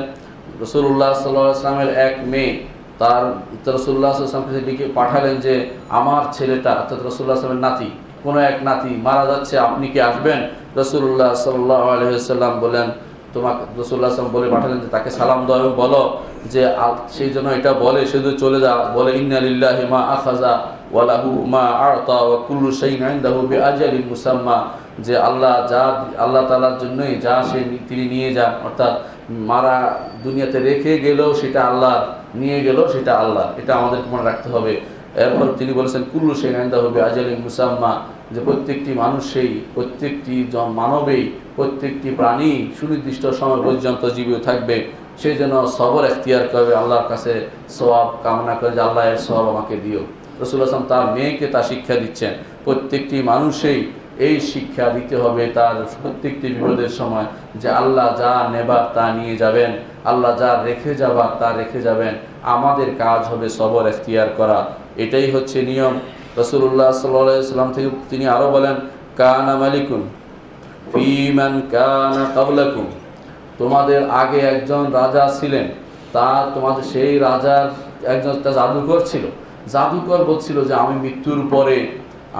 রসুল্লাহ সাল্লাহ আসলামের এক মেয়ে তার রসুল্লাহ আসলামকে লিখে পাঠালেন যে আমার ছেলেটা, অর্থাৎ রসুল্লাহ আসলামের নাতি কোনো এক নাতি মারা যাচ্ছে, আপনি কি আসবেন? রসুল্লাহ সাল্লাহ বলেন, তোমাকে রসুল্লাহ আসলাম বলে পাঠালেন যে তাকে সালাম দাও এবং বলো যে সেই জন্য এটা বলে শুধু চলে যা বলে ইন্নালিল্লাহি মা আখাজা ওয়ালাহু মা আরতা ওয়া কুল্লু শাইইন ইনদাহু বিআজালিন মুসাম্মা। যে আল্লাহ যা, আল্লাহ তাআলার জন্যই যা সে তিনি নিয়ে যান, অর্থাৎ মারা দুনিয়াতে রেখে গেলেও সেটা আল্লাহ নিয়ে গেলেও সেটা আল্লাহ এটা আমাদের মনে রাখতে হবে। এরপর তিনি বলেছেন, কুল্লু সেই নাইন্দা হবে আজালি মুসাম্মা যে প্রত্যেকটি মানুষেই, প্রত্যেকটি মানবেই, প্রত্যেকটি প্রাণী সুনির্দিষ্ট সময় পর্যন্ত জীবিত থাকবে। সেই জন্য সবর এখতিয়ার করবে, আল্লাহর কাছে সওয়াব কামনা করে যে, আল্লাহ এর সওয়াব আমাকে দিও। রসুল আসলাম তার মেয়েকে তা শিক্ষা দিচ্ছেন। প্রত্যেকটি মানুষেই এই শিক্ষা দিতে হবে তার প্রত্যেকটি বিপদের সময় যে, আল্লাহ যা নেবার তা নিয়ে যাবেন, আল্লাহ যা রেখে যাবার তা রেখে যাবেন। আমাদের কাজ হবে সবর এখতিয়ার করা। এটাই হচ্ছে নিয়ম। রসুল্লাহ সাল্লাম থেকে তিনি আরও বলেন, কানা মালিকুন ফিমান কানা কাবলাকুম। তোমাদের আগে একজন রাজা ছিলেন তার তোমাদের সেই রাজার একজন জাদুকর ছিল। জাদুকর বলছিল যে, আমি মৃত্যুর পরে,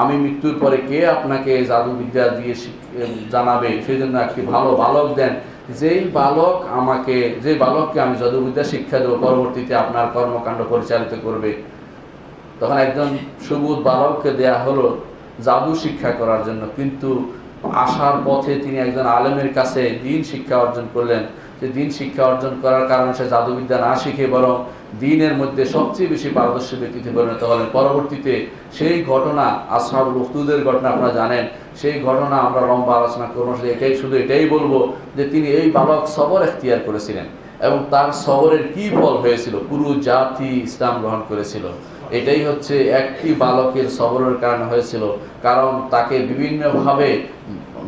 আমি মৃত্যুর পরে কে আপনাকে জাদুবিদ্যা দিয়ে জানাবে? সেই জন্য একটি ভালো বালক দেন। যেই বালক আমাকে যে বালককে আমি জাদুবিদ্যা শিক্ষা দেবো, পরবর্তীতে আপনার কর্মকাণ্ড পরিচালিত করবে। তখন একজন সবুজ বালককে দেয়া হলো জাদু শিক্ষা করার জন্য। কিন্তু আসার পথে তিনি একজন আলেমের কাছে দিন শিক্ষা অর্জন করলেন। যে দিন শিক্ষা অর্জন করার কারণে সে জাদুবিদ্যা না শিখে বরং দিনের মধ্যে সবচেয়ে বেশি পারদর্শী ব্যক্তিতে পরিণত হলেন। পরবর্তীতে সেই ঘটনা, আসহাবুল উখতুদের ঘটনা আপনারা জানেন। সেই ঘটনা আমরা লম্বা আলোচনা করব এটাই, শুধু এটাই বলব যে তিনি এই বালক সবর এখতিয়ার করেছিলেন এবং তার সবরের কি ফল হয়েছিল? পুরো জাতি ইসলাম গ্রহণ করেছিল। এটাই হচ্ছে একটি বালকের সবরের কারণে হয়েছিল। কারণ তাকে বিভিন্নভাবে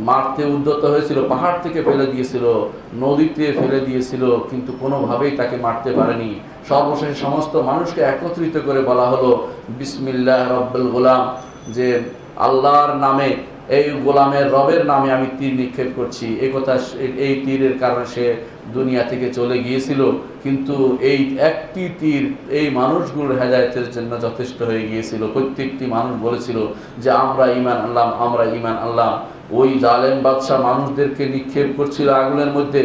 মারতে উদ্যত হয়েছিল, পাহাড় থেকে ফেলে দিয়েছিল, নদীতে ফেলে দিয়েছিল, কিন্তু কোনোভাবেই তাকে মারতে পারেনি। সর্বশেষে সমস্ত মানুষকে একত্রিত করে বলা হলো, বিসমিল্লাহ রব্বুল গোলাম যে আল্লাহর নামে, এই গোলামের রবের নামে আমি তীর নিক্ষেপ করছি। এই কথা এই তীরের কারণে সে দুনিয়া থেকে চলে গিয়েছিল, কিন্তু এই একটি তীর, এই মানুষগুলোর হেদায়তের জন্য যথেষ্ট হয়ে গিয়েছিল। প্রত্যেকটি মানুষ বলেছিল যে, আমরা ইমান আনলাম, আমরা ইমান আনলাম। ওই জালেম বাদশাহ মানুষদেরকে নিক্ষেপ করছিল আগুনের মধ্যে।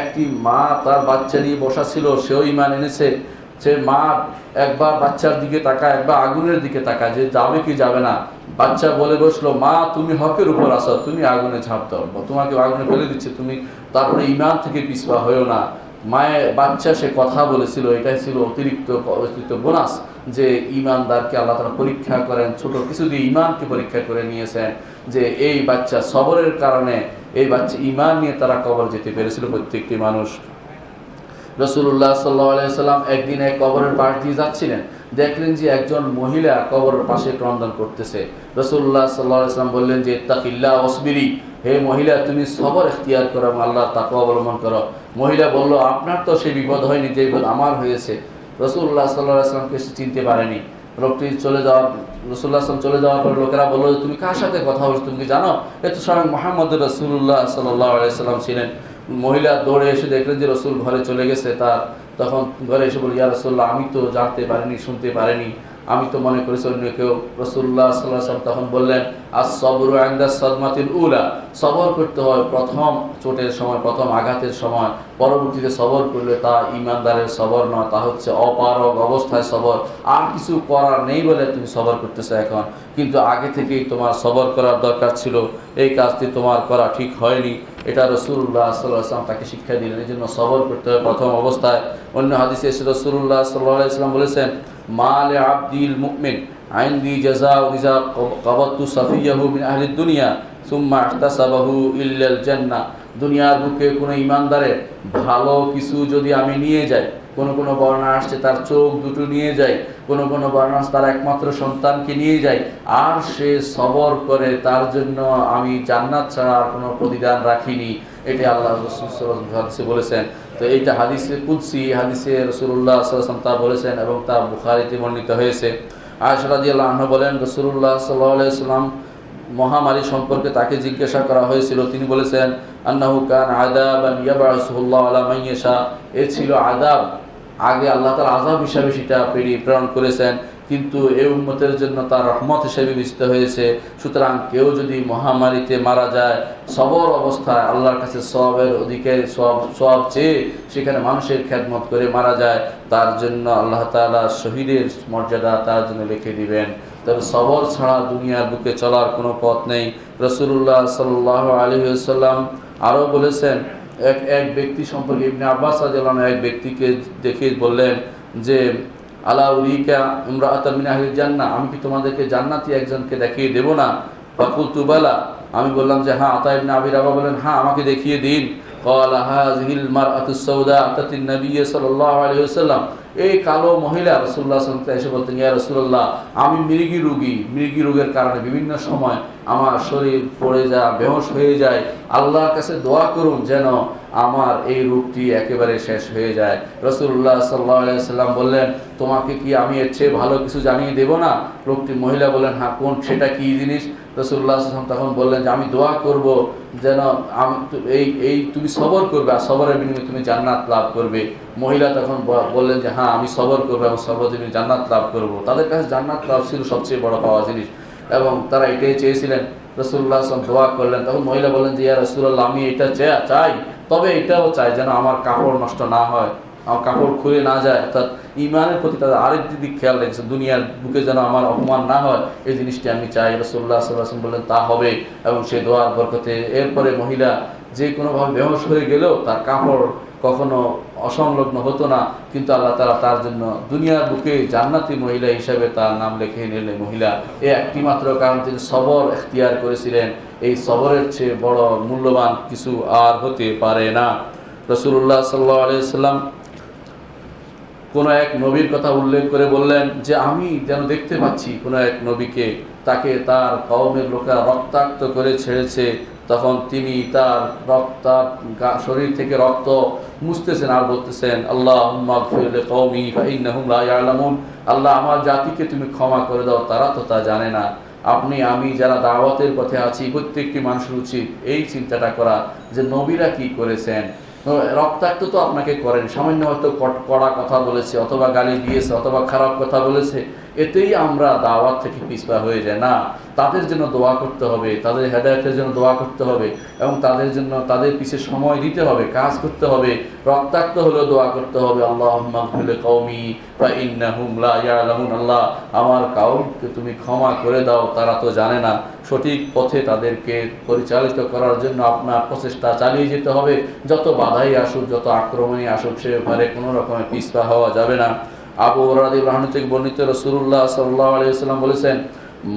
একটি মা তার বাচ্চা নিয়ে বসা ছিল, সেও ইমান এনেছে। সে মা একবার বাচ্চার দিকে তাকায়, একবার আগুনের দিকে তাকায়, যে যাবে কি যাবে না। বাচ্চা বলে বসল, মা, তুমি হকের উপর আসো তুমি আগুনে ঝাঁপ দাও। তোমাকে আগুনে ফেলে দিচ্ছে, তুমি তারপরে ইমান থেকে পিছপা হয়েও না। মায়ের বাচ্চা সে কথা বলেছিল, এটাই ছিল অতিরিক্ত অতিরিক্ত বোনাস যে ইমানদারকে আল্লাহ তারা পরীক্ষা করেন, ছোট কিছু দিয়ে ইমানকে পরীক্ষা করে নিয়েছেন যে এই বাচ্চা সবরের কারণে এই বাচ্চা ইমান নিয়ে তারা কবর যেতে পেরেছিল প্রত্যেকটি মানুষ। রসুল্লাহ সাল্লাহ সাল্লাম একদিন এক কবরের পাশ দিয়ে যাচ্ছিলেন। দেখলেন যে একজন মহিলা কবরের পাশে ক্রন্দন করতেছে। রসুল্লাহ সাল্লাম বললেন যে তাকিল্লা অসবিরি হে মহিলা, তুমি সবর এখতিয়ার করো এবং আল্লাহ তাকে অবলম্বন করো। মহিলা বলল, আপনার তো সেই বিপদ হয়নি যে বিপদ আমার হয়েছে। রসুল্লাহ সাল্লাহ আসলামকে সে চিনতে পারেনি। লোকটি চলে যাওয়ার রসুল্লাহ আসলাম চলে যাওয়ার পর লোকেরা বলল, তুমি কার সাথে কথা বলছো? তুমি কি জানো? এ তো স্বয়ং মোহাম্মদ রসুল্লাহ সাল্লাহ আলাইসাল্লাম ছিলেন। মহিলা দৌড়ে এসে দেখলেন যে রসুল ঘরে চলে গেছে, তার তখন ঘরে এসে বলি ইয়া রসুল্লাহ, আমি তো জানতে পারিনি, শুনতে পারিনি। আমি তো মনে করেছি অন্য কেউ। রসুল্লাহ সাল্লাম তখন বললেন আজ সবর আন্দাজ সদমাতিল উলা। সবর করতে হয় প্রথম চোটের সময়, প্রথম আঘাতের সময়। পরবর্তীতে সবর করলে তা ইমানদারের সবর নয়, তা হচ্ছে অপারগ অবস্থায় সবর। আর কিছু করার নেই বলে তুমি সবর করতেছো এখন। কিন্তু আগে থেকেই তোমার সবর করার দরকার ছিল। এই কাজটি তোমার করা ঠিক হয়নি। এটা রসুল্লাহ সাল্লাম তাকে শিক্ষা দিলেন। এই জন্য সবর করতে হবে প্রথম অবস্থায়। অন্য হাদিসে এসে রসুল্লাহ সাল্লাহ ইসলাম বলেছেন মালে আব্দিল মুকমিন আইন্দি জাজা ইজা কবাত্তু সাফিয়াহু মিন আহলিদ দুনিয়া, সুম্মা আহতাসাবাহু ইল্লাল জান্নাহ। দুনিয়ার বুকে কোনো ইমানদারের ভালো কিছু যদি আমি নিয়ে যাই, কোনো কোনো বর্ণা আসছে তার চোখ দুটো নিয়ে যায় কোনো কোনো বর্ণা তার একমাত্র সন্তানকে নিয়ে যায় আর সে সবর করে তার জন্য আমি জান্নাত ছাড়া আর কোনো প্রতিদান রাখিনি। এটি আল্লাহ রসুল হাদিসে বলেছেন। তো এইটা হাদিসে কুদ্সি, হাদিসে রসুল্লাহ সাল্লাম তা বলেছেন এবং তা বুখারিতে বর্ণিত হয়েছে। আয়সরাদি আহ বলেন রসুল্লাহ সাল্লাহ সাল্লাম মহামারী সম্পর্কে তাকে জিজ্ঞাসা করা হয়েছিল। তিনি বলেছেন, আন্নাহু কান আদাব ইয়াবাসুল্লাহ আলা মাইয়াশা এ ছিল আদাব আগে আল্লাহ তার আজাব হিসাবে সেটা পেরিয়ে প্রেরণ করেছেন। কিন্তু এই উন্মতের জন্য তার রহমত হিসেবে বিস্তৃত হয়েছে। সুতরাং কেউ যদি মহামারীতে মারা যায়, সবর অবস্থায় আল্লাহর কাছে সবের অধিকারী, সব সব চেয়ে সেখানে মানুষের খ্যাতমত করে মারা যায়, তার জন্য আল্লাহ তালা শহীদের মর্যাদা তার জন্য লিখে দিবেন। তবে সবর ছাড়া দুনিয়ার বুকে চলার কোনো পথ নেই। রসুল্লাহ সাল্লাহ আলী সাল্লাম আরও বলেছেন, এক এক ব্যক্তি সম্পর্কে ইবনে আব্বাস রাদিয়াল্লাহু এক ব্যক্তিকে দেখে বললেন যে জান্না আমি কি তোমাদেরকে জান্নাতি একজনকে দেখিয়ে দেবো না? ফাকুল তুবালা আমি বললাম যে হ্যাঁ আতা ইবনে আবির আবা বলেন হ্যাঁ আমাকে দেখিয়ে দিন। আলী এই কালো মহিলা রসুল্লাহ এসে বলতেন, ইয়া রসুল্লাহ আমি মৃগি রুগী। মৃগি রোগের কারণে বিভিন্ন সময় আমার শরীর পড়ে যায়, বেহস হয়ে যায়। আল্লাহর কাছে দোয়া করুন যেন আমার এই রূপটি একেবারে শেষ হয়ে যায়। রসুল্লাহ সাল্লাহ সাল্লাম বললেন, তোমাকে কি আমি এর চেয়ে ভালো কিছু জানিয়ে দেব না? লোকটি মহিলা বললেন হ্যাঁ কোন, সেটা কি জিনিস? রসুল্লাহ আসলাম তখন বললেন, যে আমি দোয়া করব যেন আমি, এই এই তুমি সবর করবে আর সবরের বিনিময়ে তুমি জান্নাত লাভ করবে। মহিলা তখন বললেন যে হ্যাঁ আমি সবর করব এবং সবর জান্নাত লাভ করব। তাদের কাছে জান্নাত লাভ ছিল সবচেয়ে বড় পাওয়া জিনিস এবং তারা এটাই চেয়েছিলেন। রসুল্লাহ আসলাম দোয়া করলেন, তখন মহিলা বললেন যে, ইয়া রসুল্লাহ আমি এটা চাই তবে এটাও চাই যেন আমার কাপড় নষ্ট না হয়, আমার কাপড় খুলে না যায়, অর্থাৎ ইমানের প্রতি তাদের আরেকটি দিক খেয়াল রেখেছে, দুনিয়ার বুকে যেন আমার অপমান না হয়, এই জিনিসটি আমি চাই। রসুল্লাহ সাল্লাম বললেন, তা হবে এবং সে দোয়ার বরকতে। এরপরে মহিলা যে কোনোভাবে বেহস হয়ে গেলেও তার কাপড় কখনো অসংলগ্ন হতো না, কিন্তু আল্লাহ তারা তার জন্য দুনিয়ার বুকে জান্নাতি মহিলা হিসাবে তার নাম লিখে নিলেন মহিলা। এই একটি মাত্র কারণ তিনি সবর এখতিয়ার করেছিলেন। এই সবরের চেয়ে বড় মূল্যবান কিছু আর হতে পারে না। রসুল্লাহ সাল্লাহ আলিয়াল্লাম কোনো এক নবীর কথা উল্লেখ করে বললেন যে, আমি যেন দেখতে পাচ্ছি কোনো এক নবীকে, তাকে তার কওমের লোকেরা রক্তাক্ত করে ছেড়েছে তখন তিনি তার রক্তার গা- শরীর থেকে রক্ত মুছতেছেন আর বলতেছেন আল্লাহ কৌমি আল্লাহ আমার জাতিকে তুমি ক্ষমা করে দাও, তারা তো তা জানে না। আপনি, আমি যারা দাওয়াতের পথে আছি, প্রত্যেকটি মানুষের উচিত এই চিন্তাটা করা যে নবীরা কি করেছেন। রক্তাক্ত তো আপনাকে করেন, সামান্য হয়তো কড়া কথা বলেছে, অথবা গালি দিয়েছে, অথবা খারাপ কথা বলেছে। এতেই আমরা দাওয়াত থেকে পিছপা হয়ে যায় না, তাদের জন্য দোয়া করতে হবে, তাদের হেদায়তের জন্য দোয়া করতে হবে এবং তাদের জন্য, তাদের পিছিয়ে সময় দিতে হবে, কাজ করতে হবে, রক্তাক্ত হলেও দোয়া করতে হবে। আল্লাহ কৌমি বা ইন্নাহুম লা ইয়ালামুন আল্লাহ, আমার কাউকে তুমি ক্ষমা করে দাও, তারা তো জানে না। সঠিক পথে তাদেরকে পরিচালিত করার জন্য আপনার প্রচেষ্টা চালিয়ে যেতে হবে। যত বাধাই আসুক, যত আক্রমণই আসুক, সে ব্যাপারে কোনো রকমের পিছপা হওয়া যাবে না। আবু রাদি রহমান থেকে বর্ণিত রসুল্লাহ সাল্লাহ আলিয়াল্লাম বলেছেন,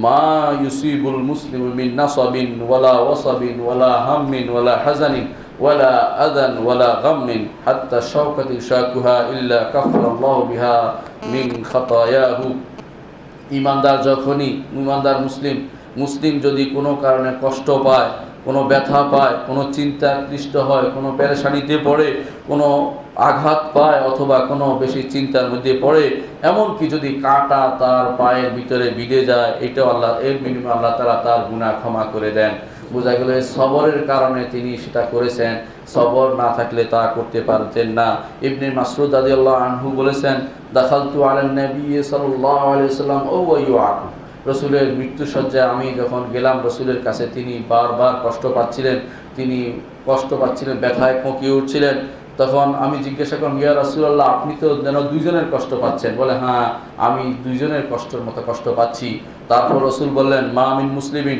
মা ইউসিবুল মুসলিম মিন নাসাবিন ওয়ালা ওয়াসাবিন ওয়ালা হাম্মিন ওয়ালা হাজানিন ওয়ালা আদান ওয়ালা গাম্মিন হাত্তা শাওকাতি শাকুহা ইল্লা কাফারাল্লাহু বিহা মিন খাতায়াহু। ইমানদার যখনই ইমানদার মুসলিম মুসলিম যদি কোনো কারণে কষ্ট পায়, কোনো ব্যথা পায়, কোনো চিন্তা ক্লিষ্ট হয়, কোনো পেরেশানিতে পড়ে, কোনো আঘাত পায় অথবা কোনো বেশি চিন্তার মধ্যে পড়ে, এমনকি যদি কাটা তার পায়ের ভিতরে বিড়ে যায়, এটাও আল্লাহ, এর বিনিময়ে আল্লাহ তারা তার গুণা ক্ষমা করে দেন। বোঝা গেল সবরের কারণে তিনি সেটা করেছেন। সবর না থাকলে তা করতে পারতেন না। ইবনে মাসরুদ আদি আল্লাহ আনহু বলেছেন, দাখালতু আলেন নবী সাল্লাম ও ওয়াইয়াকু রসুলের মৃত্যুসজ্জায় আমি যখন গেলাম, রসুলের কাছে তিনি বারবার কষ্ট পাচ্ছিলেন। তিনি কষ্ট পাচ্ছিলেন, ব্যথায় পঁকিয়ে উঠছিলেন। তখন আমি জিজ্ঞাসা করলাম, ইয়া রসুল্লাহ আপনি তো যেন দুইজনের কষ্ট পাচ্ছেন। বলে হ্যাঁ আমি দুইজনের কষ্টের মতো কষ্ট পাচ্ছি। তারপর রসুল বললেন, মা আমিন মুসলিমিন,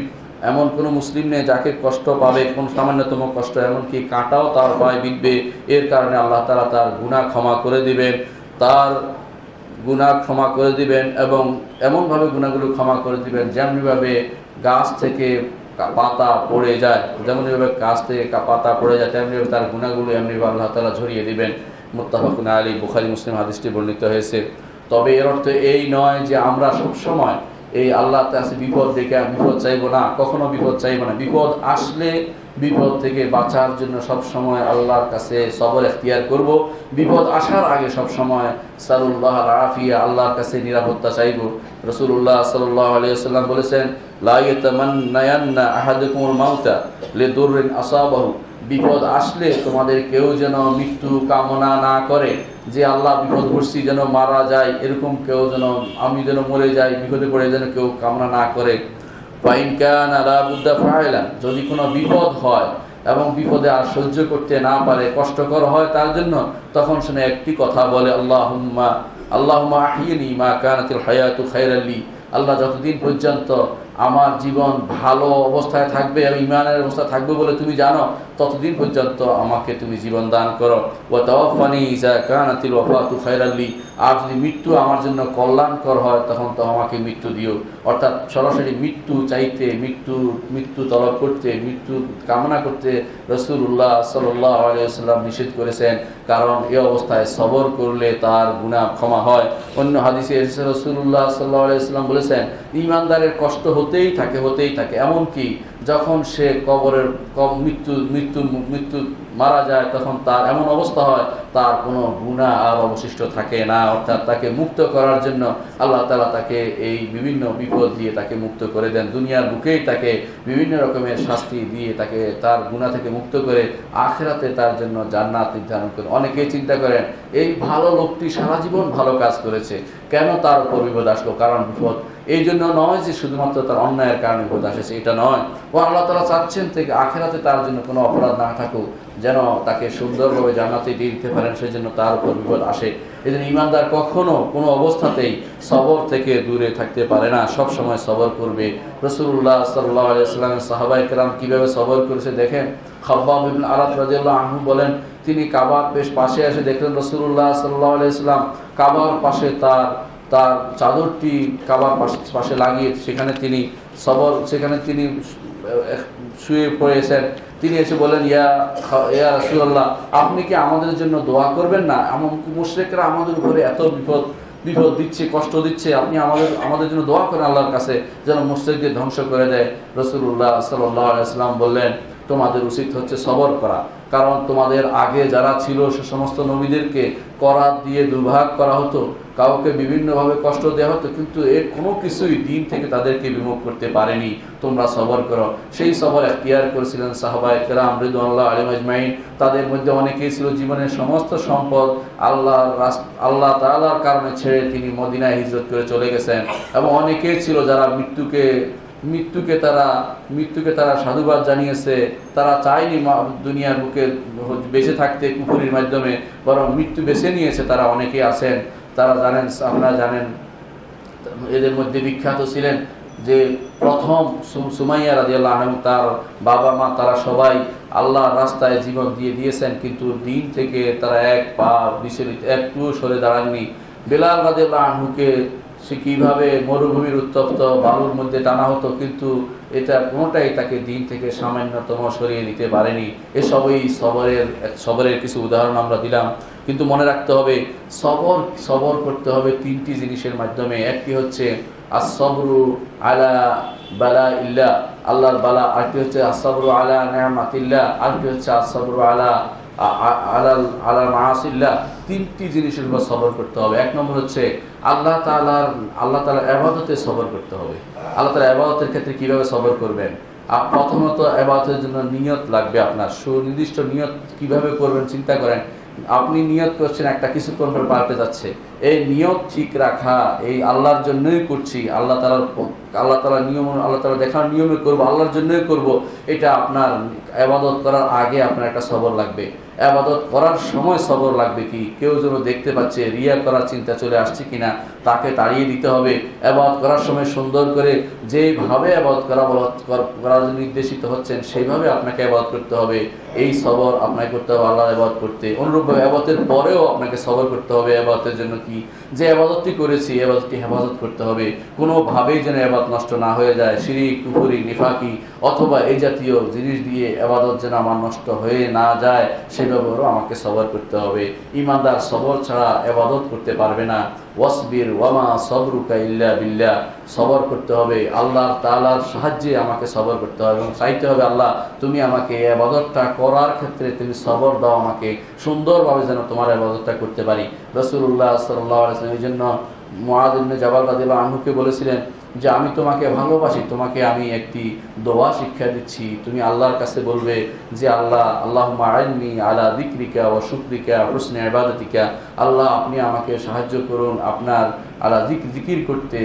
এমন কোনো মুসলিম নেই যাকে কষ্ট পাবে, কোন সামান্যতম কষ্ট, এমনকি কাঁটাও তার পায়ে বিঁধবে। এর কারণে আল্লাহ তারা তার গুণা ক্ষমা করে দিবেন। তার গুণা ক্ষমা করে দিবেন এবং এমনভাবে গুণাগুলো ক্ষমা করে দিবেন, যেমনিভাবে গাছ থেকে পাতা পড়ে যায় যেমনভাবে গাছ থেকে পাতা পড়ে যায় তেমনিভাবে তার গুণাগুলো এমনিভাবে আল্লাহ তালা ঝরিয়ে দিবেন। মুত্তাফাকুন আলী বুখারি, মুসলিম হাদিসটি বর্ণিত হয়েছে। তবে এর অর্থ এই নয় যে আমরা সবসময় এই আল্লাহ কাছে বিপদ দেখে বিপদ চাইব না, কখনো বিপদ চাইব না। বিপদ আসলে বিপদ থেকে বাঁচার জন্য সব সময় আল্লাহর কাছে সবর এখতিয়ার করব। বিপদ আসার আগে সব সময় সালুল্লাহ আফিয়া আল্লাহর কাছে নিরাপত্তা চাইব। রসুল্লাহ সাল্লাহ আলিয়াল্লাম বলেছেন লাইয়ান্না আহাদুকুমুল মাউতা লে দুরিন আসাবাহু। বিপদ আসলে তোমাদের কেউ যেন মৃত্যু কামনা না করে, যে আল্লাহ বিপদ করছি যেন মারা যায়, এরকম কেউ যেন, আমি যেন মরে যাই, বিপদে পড়ে যেন কেউ কামনা না করে। ফাইনকান আলা বুদ্ধা ফাইলান, যদি কোনো বিপদ হয় এবং বিপদে আর সহ্য করতে না পারে, কষ্টকর হয় তার জন্য, তখন শুনে একটি কথা বলে আল্লাহ হুম্মা আল্লাহ আহিনী মা কানাতিল হায়াতু খাইরাল্লি আল্লাহ যতদিন পর্যন্ত আমার জীবন ভালো অবস্থায় থাকবে আমি ইমানের অবস্থা থাকবে বলে তুমি জানো। ততদিন পর্যন্ত আমাকে তুমি জীবন দান করো। ও তাওয়াফানি ইজা কানাতিল ওয়াফাতু আর যদি মৃত্যু আমার জন্য কল্যাণকর হয়, তখন তো আমাকে মৃত্যু দিও। অর্থাৎ সরাসরি মৃত্যু চাইতে, মৃত্যু মৃত্যু তলব করতে, মৃত্যু কামনা করতে রসুল্লাহ সাল্লাহ আলিয়াল্লাম নিষেধ করেছেন। কারণ এ অবস্থায় সবর করলে তার গুণা ক্ষমা হয়। অন্য হাদিসে রসুল্লাহ সাল্লাহ আলিয়াল্লাম বলেছেন, ইমানদারের কষ্ট হতেই থাকে হতেই থাকে। এমনকি যখন সে কবরের কব মৃত্যু মৃত্যু মৃত্যু মারা যায়, তখন তার এমন অবস্থা হয়, তার কোনো গুণা আর অবশিষ্ট থাকে না। অর্থাৎ তাকে মুক্ত করার জন্য আল্লাহ তালা তাকে এই বিভিন্ন বিপদ দিয়ে তাকে মুক্ত করে দেন। দুনিয়ার বুকেই তাকে বিভিন্ন রকমের শাস্তি দিয়ে তাকে তার গুণা থেকে মুক্ত করে আখেরাতে তার জন্য জান্নাত নির্ধারণ করে। অনেকেই চিন্তা করেন, এই ভালো লোকটি সারা জীবন ভালো কাজ করেছে, কেন তার উপর বিপদ আসলো? কারণ বিপদ এই জন্য নয় যে শুধুমাত্র তার অন্যায়ের কারণে বিপদ আসেছে এটা নয়। ও আল্লাহ তালা চাচ্ছেন থেকে আখেরাতে তার জন্য কোনো অপরাধ না থাকুক, যেন তাকে সুন্দরভাবে জান্নাতে দিয়ে দিতে পারেন সেই জন্য তার উপর বিপদ আসে। এই জন্য ইমানদার কখনো কোনো অবস্থাতেই সবর থেকে দূরে থাকতে পারে না। সব সময় সবর করবে। রসুল্লাহ সাল্লাহ আলাইস্লামের সাহাবাই কেরাম কীভাবে সবর করেছে দেখেন? খাব্বাব ইবনে আরাত রাদিয়াল্লাহু আনহু বলেন, তিনি কাবার বেশ পাশে এসে দেখলেন রসুল্লাহ সাল্লাহ আলাইস্লাম কাবার পাশে তার তার চাদরটি কাবার পাশে- লাগিয়ে সেখানে তিনি সবর সেখানে তিনি শুয়ে পড়েছেন। তিনি এসে বলেন ইয়া ইয়া রাসূলুল্লাহ, আপনি কি আমাদের জন্য দোয়া করবেন না? এমন মুশরিকরা আমাদের উপরে এত বিপদ বিপদ দিচ্ছে, কষ্ট দিচ্ছে, আপনি আমাদের আমাদের জন্য দোয়া করেন আল্লাহর কাছে, যেন মুশরিকদের ধ্বংস করে দেয়। রসুল্লাহ সাল্লাহ আলাইসাল্লাম বললেন, তোমাদের উচিত হচ্ছে সবর করা। কারণ তোমাদের আগে যারা ছিল সে সমস্ত নবীদেরকে করাত দিয়ে দুর্ভাগ করা হতো, কাউকে বিভিন্নভাবে কষ্ট দেওয়া হতো, কিন্তু এর কোনো কিছুই দিন থেকে তাদেরকে বিমুখ করতে পারেনি। তোমরা সবর করো। সেই সবর এখতিয়ার করেছিলেন সাহবাই কেরাম রিদুল্লাহ আলিম আজমাইন। তাদের মধ্যে অনেকেই ছিল জীবনের সমস্ত সম্পদ আল্লাহ আল্লাহ তাআলার কারণে ছেড়ে তিনি মদিনায় হিজরত করে চলে গেছেন। এবং অনেকেই ছিল যারা মৃত্যুকে মৃত্যুকে তারা মৃত্যুকে তারা সাধুবাদ জানিয়েছে। তারা চায়নি দুনিয়ার বুকে বেঁচে থাকতে কুকুরের মাধ্যমে, বরং মৃত্যু বেছে নিয়েছে তারা অনেকেই আছেন। তারা জানেন, আপনারা জানেন, এদের মধ্যে বিখ্যাত ছিলেন যে প্রথম সুমাইয়া রাদিয়াল্লাহু আনহু, তার বাবা মা, তারা সবাই আল্লাহ রাস্তায় জীবন দিয়ে দিয়েছেন, কিন্তু দিন থেকে তারা এক পা বিচলিত একটু সরে দাঁড়াননি। বেলাল রাদিয়াল্লাহু আনহুকে সে কীভাবে মরুভূমির উত্তপ্ত বালুর মধ্যে টানা হতো, কিন্তু এটা কোনোটাই তাকে দিন থেকে সামান্যতম সরিয়ে দিতে পারেনি। এসবই সবরের সবরের কিছু উদাহরণ আমরা দিলাম। কিন্তু মনে রাখতে হবে, সবর সবর করতে হবে তিনটি জিনিসের মাধ্যমে। একটি হচ্ছে আসবরু আলা বালা ইল্লা, আল্লাহর বালা। আরেকটি হচ্ছে আসবরু আলা নেয়ামাতিল্লাহ। আরেকটি হচ্ছে আসবরু আলা আলাল আলা মাসিল্লাহ তিনটি জিনিসের উপর সবর করতে হবে। এক নম্বর হচ্ছে আল্লাহ তাআলার আল্লাহ তাআলার আবাদতে সবর করতে হবে। আল্লাহ তালা আবাদতের ক্ষেত্রে কীভাবে সবর করবেন? প্রথমত আবাদতের জন্য নিয়ত লাগবে আপনার। সুনির্দিষ্ট নিয়ত কীভাবে করবেন চিন্তা করেন। আপনি নিয়ত করছেন, একটা কিছুক্ষণ পর পাল্টে যাচ্ছে। এই নিয়ত ঠিক রাখা, এই আল্লাহর জন্যই করছি, আল্লাহ তালার আল্লাহ তালা নিয়ম, আল্লাহ তালা দেখার নিয়মে করব, আল্লাহর জন্যই করব, এটা আপনার আবাদত করার আগে আপনার একটা সবর লাগবে। আবাদত করার সময় সবর লাগবে কি? কেউ যেন দেখতে পাচ্ছে রিয়া করার চিন্তা চলে আসছে কিনা, তাকে তাড়িয়ে দিতে হবে। আবাদ করার সময় সুন্দর করে যেভাবে আবাদ করা বলা- করার নির্দেশিত হচ্ছেন, সেইভাবে আপনাকে আবাদ করতে হবে। এই সবর আপনাকে করতে হবে আল্লাহ আবাদ করতে। অনুরূপভাবে আবাদের পরেও আপনাকে সবর করতে হবে আবাদের জন্য কি? যে আবাদতটি করেছি আবাদতটি হেফাজত করতে হবে। কোনোভাবেই যেন আবাদ নষ্ট না হয়ে যায় সিঁড়ি কুপুরি নিফাকি অথবা এই জাতীয় জিনিস দিয়ে আবাদত যেন আমার নষ্ট হয়ে না যায় সে ব্যাপারেও আমাকে সবর করতে হবে। ইমানদার সবর ছাড়া আবাদত করতে পারবে না। ওয়াসবির ওয়ামা সবরুকা ইল্লা বিল্লা সবর করতে হবে, আল্লাহ তালার সাহায্যে আমাকে সবর করতে হবে এবং চাইতে হবে, আল্লাহ, তুমি আমাকে আবাদতটা করার ক্ষেত্রে তুমি সবর দাও আমাকে, সুন্দরভাবে যেন তোমার আবাদতটা করতে পারি। রসুল্লাহ সাল্লাহ এই জন্য মহাদিন জবাল জাবাল রাদিয়াল্লাহু বলেছিলেন যে আমি তোমাকে ভালোবাসি, তোমাকে আমি একটি দোয়া শিক্ষা দিচ্ছি। তুমি আল্লাহর কাছে বলবে যে, আল্লাহ আল্লাহ মারাইনি আলা দিক্রিকা ও শুক্রিকা হোসনে আবাদতিকা আল্লাহ, আপনি আমাকে সাহায্য করুন, আপনার আলা জিকির করতে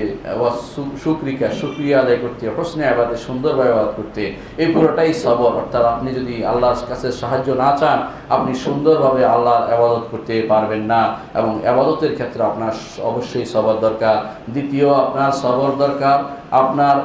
শুক্রিকা শুক্রিয়া আদায় করতে, হোসনে আবাদে, সুন্দরভাবে আবাদ করতে, এই পুরোটাই সবর। অর্থাৎ আপনি যদি আল্লাহর কাছে সাহায্য না চান, আপনি সুন্দরভাবে আল্লাহর আবাদত করতে পারবেন না এবং আবাদতের ক্ষেত্রে আপনার অবশ্যই সবর দরকার। দ্বিতীয়, আপনার সবর দরকার। আপনার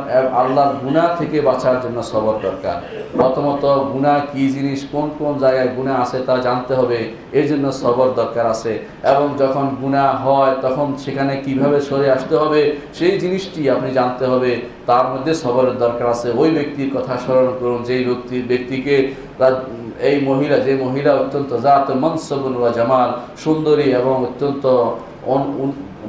আল্লাহর গুনাহ থেকে বাঁচার জন্য সবর দরকার। প্রথমত, গুনাহ কি জিনিস, কোন কোন জায়গায় গুনাহ আছে তা জানতে হবে, এর জন্য সবর দরকার আছে। এবং যখন গুনাহ হয়, তখন সেখানে কীভাবে সরে আসতে হবে, সেই জিনিসটি আপনি জানতে হবে। তার মধ্যে সবরের দরকার আছে। ওই ব্যক্তির কথা স্মরণ করুন, যেই ব্যক্তি, ব্যক্তিকে তার এই মহিলা, যে মহিলা অত্যন্ত জাত মনসবুল ওয়া জামাল, সুন্দরী এবং অত্যন্ত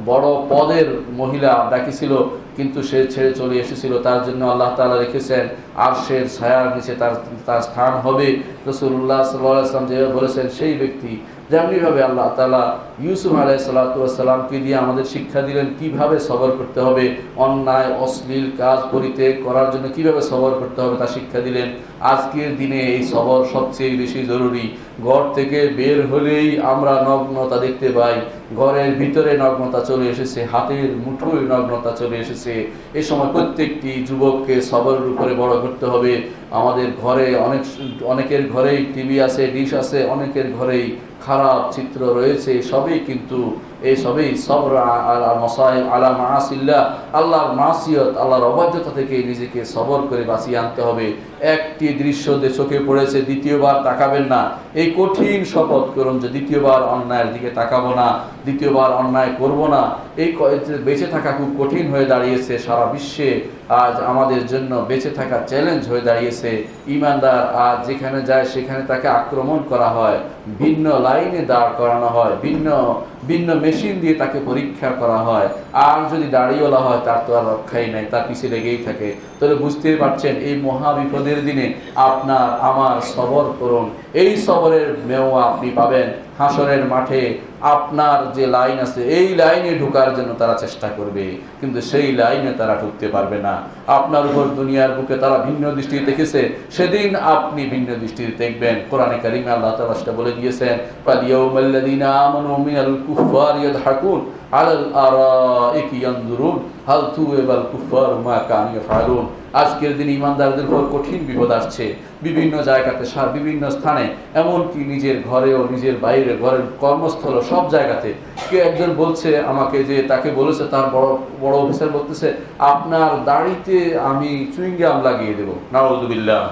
বড় পদের মহিলা ডাকিছিল কিন্তু সে ছেড়ে চলে এসেছিল। তার জন্য আল্লাহ তালা রেখেছেন আর সে ছায়ার নিচে তার তার স্থান হবে। রসুল্লাহ সাল্লাম যেভাবে বলেছেন, সেই ব্যক্তি যেমনিভাবে আল্লাহ তালা ইউসুফ আলাই সাল্লাতামকে দিয়ে আমাদের শিক্ষা দিলেন, কীভাবে সবর করতে হবে, অন্যায়, অশ্লীল কাজ পরিত্যাগ করার জন্য কীভাবে সবর করতে হবে তা শিক্ষা দিলেন। আজকের দিনে এই সবর সবচেয়ে বেশি জরুরি। ঘর থেকে বের হলেই আমরা নগ্নতা দেখতে পাই। ঘরের ভিতরে নগ্নতা চলে এসেছে, হাতের মুঠোয় নগ্নতা চলে এসেছে। এ সময় প্রত্যেকটি যুবককে সবরের উপরে বড় করতে হবে। আমাদের ঘরে অনেক, অনেকের ঘরেই টিভি আছে, ডিশ আছে, অনেকের ঘরেই খারাপ চিত্র রয়েছে, সবই কিন্তু এই সবই সবর আলা মসাইব আলা মাসিল্লা আল্লাহর মাসিয়ত, আল্লাহর অবাধ্যতা থেকে নিজেকে সবর করে বাঁচিয়ে আনতে হবে। একটি দৃশ্য যে চোখে পড়েছে, দ্বিতীয়বার তাকাবেন না। এই কঠিন শপথ করুন যে দ্বিতীয়বার অন্যায়ের দিকে তাকাবো না। দ্বিতীয়বার অন্যায় করব না। এই বেঁচে থাকা খুব কঠিন হয়ে দাঁড়িয়েছে সারা বিশ্বে। আজ আমাদের জন্য বেঁচে থাকা চ্যালেঞ্জ হয়ে দাঁড়িয়েছে। ইমানদার আজ যেখানে যায়, সেখানে তাকে আক্রমণ করা হয়। ভিন্ন লাইনে দাঁড় করানো হয়। ভিন্ন ভিন্ন মেশিন দিয়ে তাকে পরীক্ষা করা হয়। আর যদি দাঁড়িয়েওয়ালা হয়, তার তো আর রক্ষাই নাই, তার পিছিয়ে লেগেই থাকে। তাহলে বুঝতেই পারছেন, এই মহা বিপদের দিনে আপনার, আমার সবর করুন। এই সবরের মেওয়া আপনি পাবেন। হাসরের মাঠে আপনার যে লাইন আছে, এই লাইনে ঢোকার জন্য তারা চেষ্টা করবে, কিন্তু সেই লাইনে তারা ঢুকতে পারবে না। আপনার উপর দুনিয়ার বুকে তারা ভিন্ন দৃষ্টিতে দেখেছে। সেদিন আপনি ভিন্ন দৃষ্টি দেখবেন। কোরআনে কারিমে আল্লাহ তাআলা সেটা বলে দিয়েছেন ইয়াদহাকুন আলাল আরাইকি ইয়ানজুরুন, হাল তুওয়াবাল কুফফারু মা কানু ইয়াফআলুন। আজকের দিন ইমানদারদের উপর কঠিন বিপদ আসছে। বিভিন্ন জায়গাতে বিভিন্ন স্থানে, এমনকি নিজের ঘরেও, নিজের বাইরে, ঘরের কর্মস্থল, সব জায়গাতে। কে একজন বলছে আমাকে যে, তাকে বলেছে, তার বড় বড় অফিসার বলতেছে, আপনার দাড়িতে আমি চুইংগাম লাগিয়ে দেবো। নাউজুবিল্লাহ।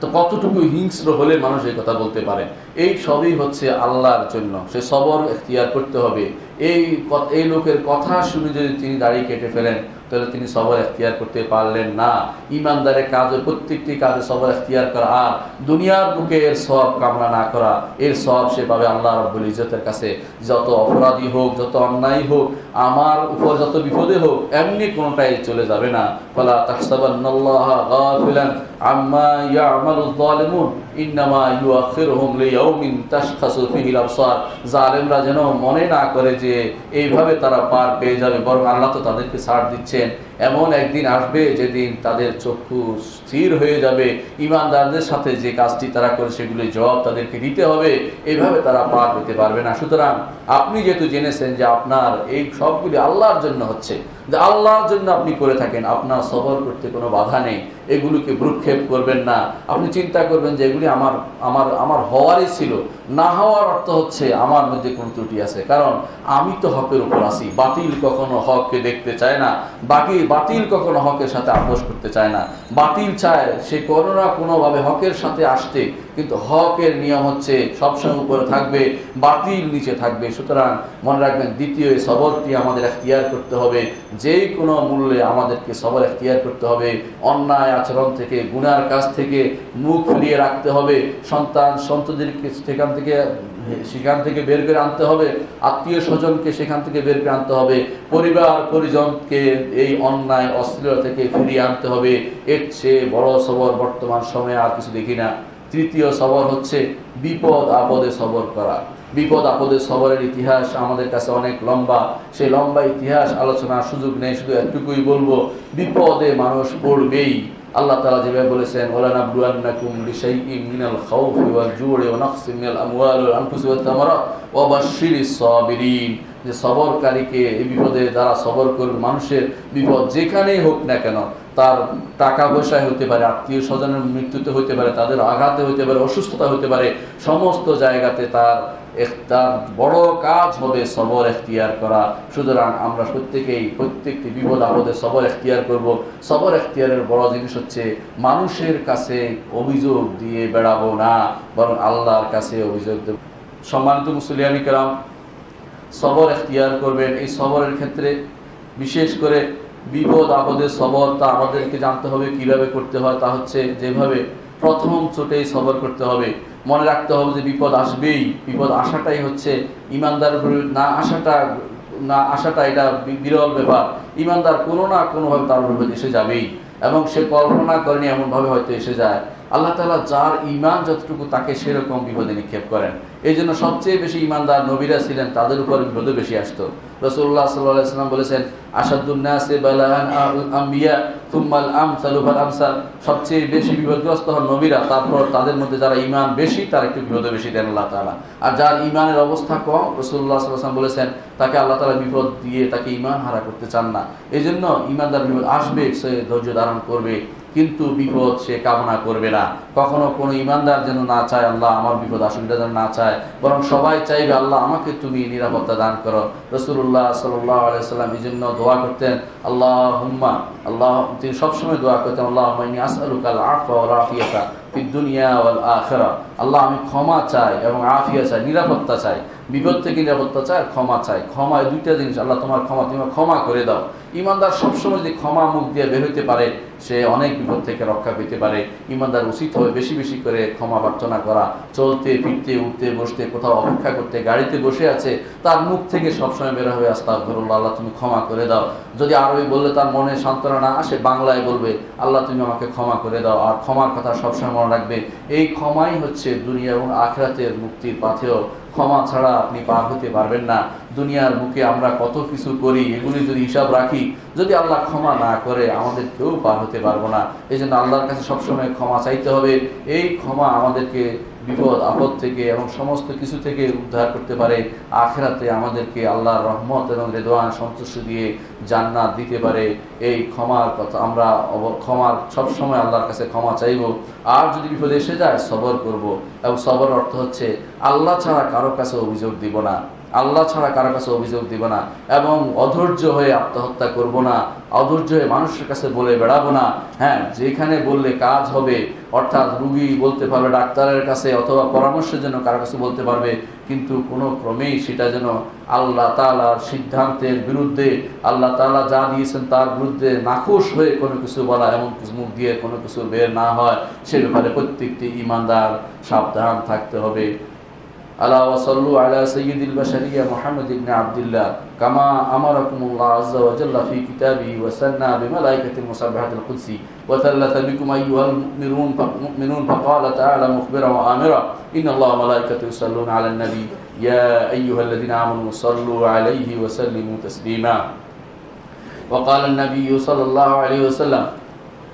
তো কতটুকু হিংস্র হলে মানুষ এই কথা বলতে পারে? এই সবই হচ্ছে আল্লাহর জন্য। সে সবর এখতিয়ার করতে হবে। এই এই লোকের কথা শুনে যদি তিনি দাড়ি কেটে ফেলেন, তাহলে তিনি সবর এখতিয়ার করতে পারলেন না। ইমানদারের কাজে, প্রত্যেকটি কাজে সবর এখতিয়ার করা। আর দুনিয়ার বুকে এর সব কামনা না করা, এর সব সে পাবে আল্লাহ রব্বুল ইজ্জতের কাছে। যত অপরাধী হোক, যত অন্যায় হোক, আমার উপর যত বিপদে হোক, এমনি কোনোটাই চলে যাবে না। ফলা গাফিলান। আম্মা জালেমরা যেন মনে না করে যে এইভাবে তারা পার পেয়ে যাবে, বরং আল্লাহ তো তাদেরকে ছাড় দিচ্ছেন। এমন একদিন আসবে যেদিন তাদের চক্ষু স্থির হয়ে যাবে। ইমানদারদের সাথে যে কাজটি তারা করে সেগুলির জবাব তাদেরকে দিতে হবে। এভাবে তারা পার পেতে পারবে না। সুতরাং আপনি যেহেতু জেনেছেন যে আপনার এই সবগুলি আল্লাহর জন্য হচ্ছে, যে আল্লাহর জন্য আপনি করে থাকেন, আপনার সবর করতে কোনো বাধা নেই। এগুলোকে ভ্রুক্ষেপ করবেন না। আপনি চিন্তা করবেন যে এগুলি আমার আমার আমার হওয়ারই ছিল। না হওয়ার অর্থ হচ্ছে আমার মধ্যে কোন ত্রুটি আছে। কারণ আমি তো হকের উপর আসি বাতিল কখনো হককে দেখতে চায় না। বাকি বাতিল কখনো হকের সাথে আপোষ করতে চায় না। বাতিল চায় সে করোনা কোনোভাবে হকের সাথে আসতে কিন্তু হকের নিয়ম হচ্ছে সবসময় উপরে থাকবে, বাতিল নিচে থাকবে। সুতরাং মনে রাখবেন, দ্বিতীয় সবরটি আমাদের এখতিয়ার করতে হবে। যে কোনো মূল্যে আমাদেরকে সবর এখতিয়ার করতে হবে, অন্যায় আচরণ থেকে, গুনার কাছ থেকে মুখ ফিরিয়ে রাখতে হবে, সন্তান সন্ততিদেরকে সেখান থেকে সেখান থেকে বের করে আনতে হবে, আত্মীয় স্বজনকে সেখান থেকে বের করে আনতে হবে, পরিবার পরিজনকে এই অন্যায়, অশ্লীলতা থেকে ফিরিয়ে আনতে হবে। এর চেয়ে বড় সবর বর্তমান সময়ে আর কিছু দেখি না। তৃতীয় সবর হচ্ছে বিপদ আপদে সবর করা। বিপদ আপদের সবরের ইতিহাস আমাদের কাছে অনেক লম্বা। সেই লম্বা ইতিহাস আলোচনার সুযোগ নেই, শুধু এতটুকুই বলব, বিপদে মানুষ পড়বেই। আল্লাহ তালা যেভাবে বলেছেন ওয়ালানাবলুয়ান্নাকুম লিশাইইন মিনাল খাউফি ওয়াল জু'i ওয়া নাকসিন মিনাল আমওয়াল ওয়াল সাবিরিন। যে সবরকারীকে এই বিপদে যারা সবর করবে, মানুষের বিপদ যেখানেই হোক না কেন তার টাকা পয়সায় হতে পারে, আত্মীয় স্বজনের মৃত্যুতে হতে পারে, তাদের আঘাতে হতে পারে, অসুস্থতা হতে পারে, সমস্ত জায়গাতে তার তার বড় কাজ হবে সবর এখতিয়ার করা। সুতরাং আমরা প্রত্যেকেই প্রত্যেকটি বিপদ আপদে সবর এখতিয়ার করব। সবর এখতিয়ারের বড় জিনিস হচ্ছে মানুষের কাছে অভিযোগ দিয়ে বেড়াবো না, বরং আল্লাহর কাছে অভিযোগ দেব। সম্মানিত মুসলিয়ানি কেরাম সবর এখতিয়ার করবেন। এই সবরের ক্ষেত্রে বিশেষ করে বিপদ, আপদের সবর, তা আমাদেরকে জানতে হবে, কীভাবে করতে হয়, তা হচ্ছে যেভাবে প্রথম চোটেই সবর করতে হবে। মনে রাখতে হবে যে বিপদ আসবেই। বিপদ আসাটাই হচ্ছে ইমানদার না আসাটা না আসাটা এটা বিরল ব্যাপার। ইমানদার কোনো না কোনোভাবে তার উপর এসে যাবেই। এবং সে কল্পনা করেনি এমনভাবে হয়তো এসে যায়। আল্লাহ তালা যার ইমান যতটুকু তাকে সেরকম বিপদে নিক্ষেপ করেন। এই জন্য সবচেয়ে বেশি ইমানদার নবীরা ছিলেন, তাদের উপর বিপদও বেশি আসতো। রসুল্লাহ সাল্লাম বলেছেন আসাদুন্নাসে সবচেয়ে বেশি বিপদগ্রস্ত হন নবীরা, তারপর তাদের মধ্যে যারা ইমান বেশি, তার একটু বিপদ বেশি দেন আল্লাহ তালা আর যার ইমানের অবস্থা কম রসুল্লাহ সাল্লাম বলেছেন, তাকে আল্লাহ তালা বিপদ দিয়ে তাকে ইমান হারা করতে চান না। এই জন্য ইমানদার বিপদ আসবে, সে ধৈর্য ধারণ করবে। কিন্তু বিপদ সে কামনা করবে না। কখনো কোনো ইমানদার যেন না চায়, আল্লাহ আমার বিপদ আসুবিধা যেন না চায়, বরং সবাই চাইবে, আল্লাহ আমাকে তুমি নিরাপত্তা দান করো। রসুল্লাহ সাল্লাহ আলাইসাল্লাম এই জন্য দোয়া করতেন আল্লাহ হুম্মা আল্লাহ তিনি সবসময় দোয়া করতেন আল্লাহ আসআলুকাল আফা দুনিয়া আল্লাহ, আমি ক্ষমা চাই এবং আফিয়া চাই, নিরাপত্তা চাই। বিপদ থেকে নিরাপত্তা আর ক্ষমা চাই। ক্ষমা দুইটা জিনিস, আল্লাহ তোমার ক্ষমা, তুমি ক্ষমা করে দাও। ইমানদার সবসময় যদি ক্ষমা মুখ দিয়ে বের হইতে পারে, সে অনেক বিপদ থেকে রক্ষা পেতে পারে। ইমানদার উচিত হবে বেশি বেশি করে ক্ষমা প্রার্থনা করা। চলতে, ফিরতে, উঠতে, বসতে, কোথাও অপেক্ষা করতে, গাড়িতে বসে আছে, তার মুখ থেকে সবসময় বের হবে আস্তা ধরুল্লাহ আল্লাহ তুমি ক্ষমা করে দাও। যদি আরবি বললে তার মনে সান্ত্বনা না আসে, বাংলায় বলবে, আল্লাহ তুমি আমাকে ক্ষমা করে দাও। আর ক্ষমার কথা সবসময় মনে রাখবে, এই ক্ষমাই হচ্ছে দুনিয়া এবং আখরাতের মুক্তির পাথেও ক্ষমা ছাড়া আপনি পার হতে পারবেন না। দুনিয়ার বুকে আমরা কত কিছু করি, এগুলি যদি হিসাব রাখি, যদি আল্লাহ ক্ষমা না করে আমাদের কেউ পার হতে পারব না। এই জন্য আল্লাহর কাছে সবসময় ক্ষমা চাইতে হবে। এই ক্ষমা আমাদেরকে বিপদ, আপদ থেকে এবং সমস্ত কিছু থেকে উদ্ধার করতে পারে, আখেরাতে আমাদেরকে আল্লাহর রহমত এবং রেদোয়ান সন্তুষ্ট দিয়ে জান্নাত দিতে পারে। এই ক্ষমার কথা আমরা ক্ষমার সবসময় আল্লাহর কাছে ক্ষমা চাইব। আর যদি বিপদে এসে যায়, সবর করব। এবং সবর অর্থ হচ্ছে, আল্লাহ ছাড়া কারও কাছে অভিযোগ দিব না। আল্লাহ ছাড়া কারও কাছে অভিযোগ দিব না এবং অধৈর্য হয়ে আত্মহত্যা করব না, অধৈর্য হয়ে মানুষের কাছে বলে বেড়াবো না। হ্যাঁ যেখানে বললে কাজ হবে, অর্থাৎ রুগী বলতে পারবে ডাক্তারের কাছে অথবা পরামর্শের জন্য কারও কাছে বলতে পারবে, কিন্তু কোনো ক্রমেই সেটা যেন আল্লাহ তালার সিদ্ধান্তের বিরুদ্ধে, আল্লাহ তালা যা দিয়েছেন তার বিরুদ্ধে নাখোশ হয়ে কোনো কিছু বলা, এমন মুখ দিয়ে কোনো কিছু বের না হয়, সে ব্যাপারে প্রত্যেকটি ইমানদার সাবধান থাকতে হবে। ألا وصلوا على سيد البشرية محمد بن عبد الله كما أمركم الله عز وجل في كتابه وسنى بملائكة المسبحة القدس وثلث بكم أيها المؤمنون فقال تعالى مخبرا وآمرا إن الله وملائكته يصلون على النبي يا أيها الذين آمنوا صلوا عليه وسلموا تسليما. وقال النبي صلى الله عليه وسلم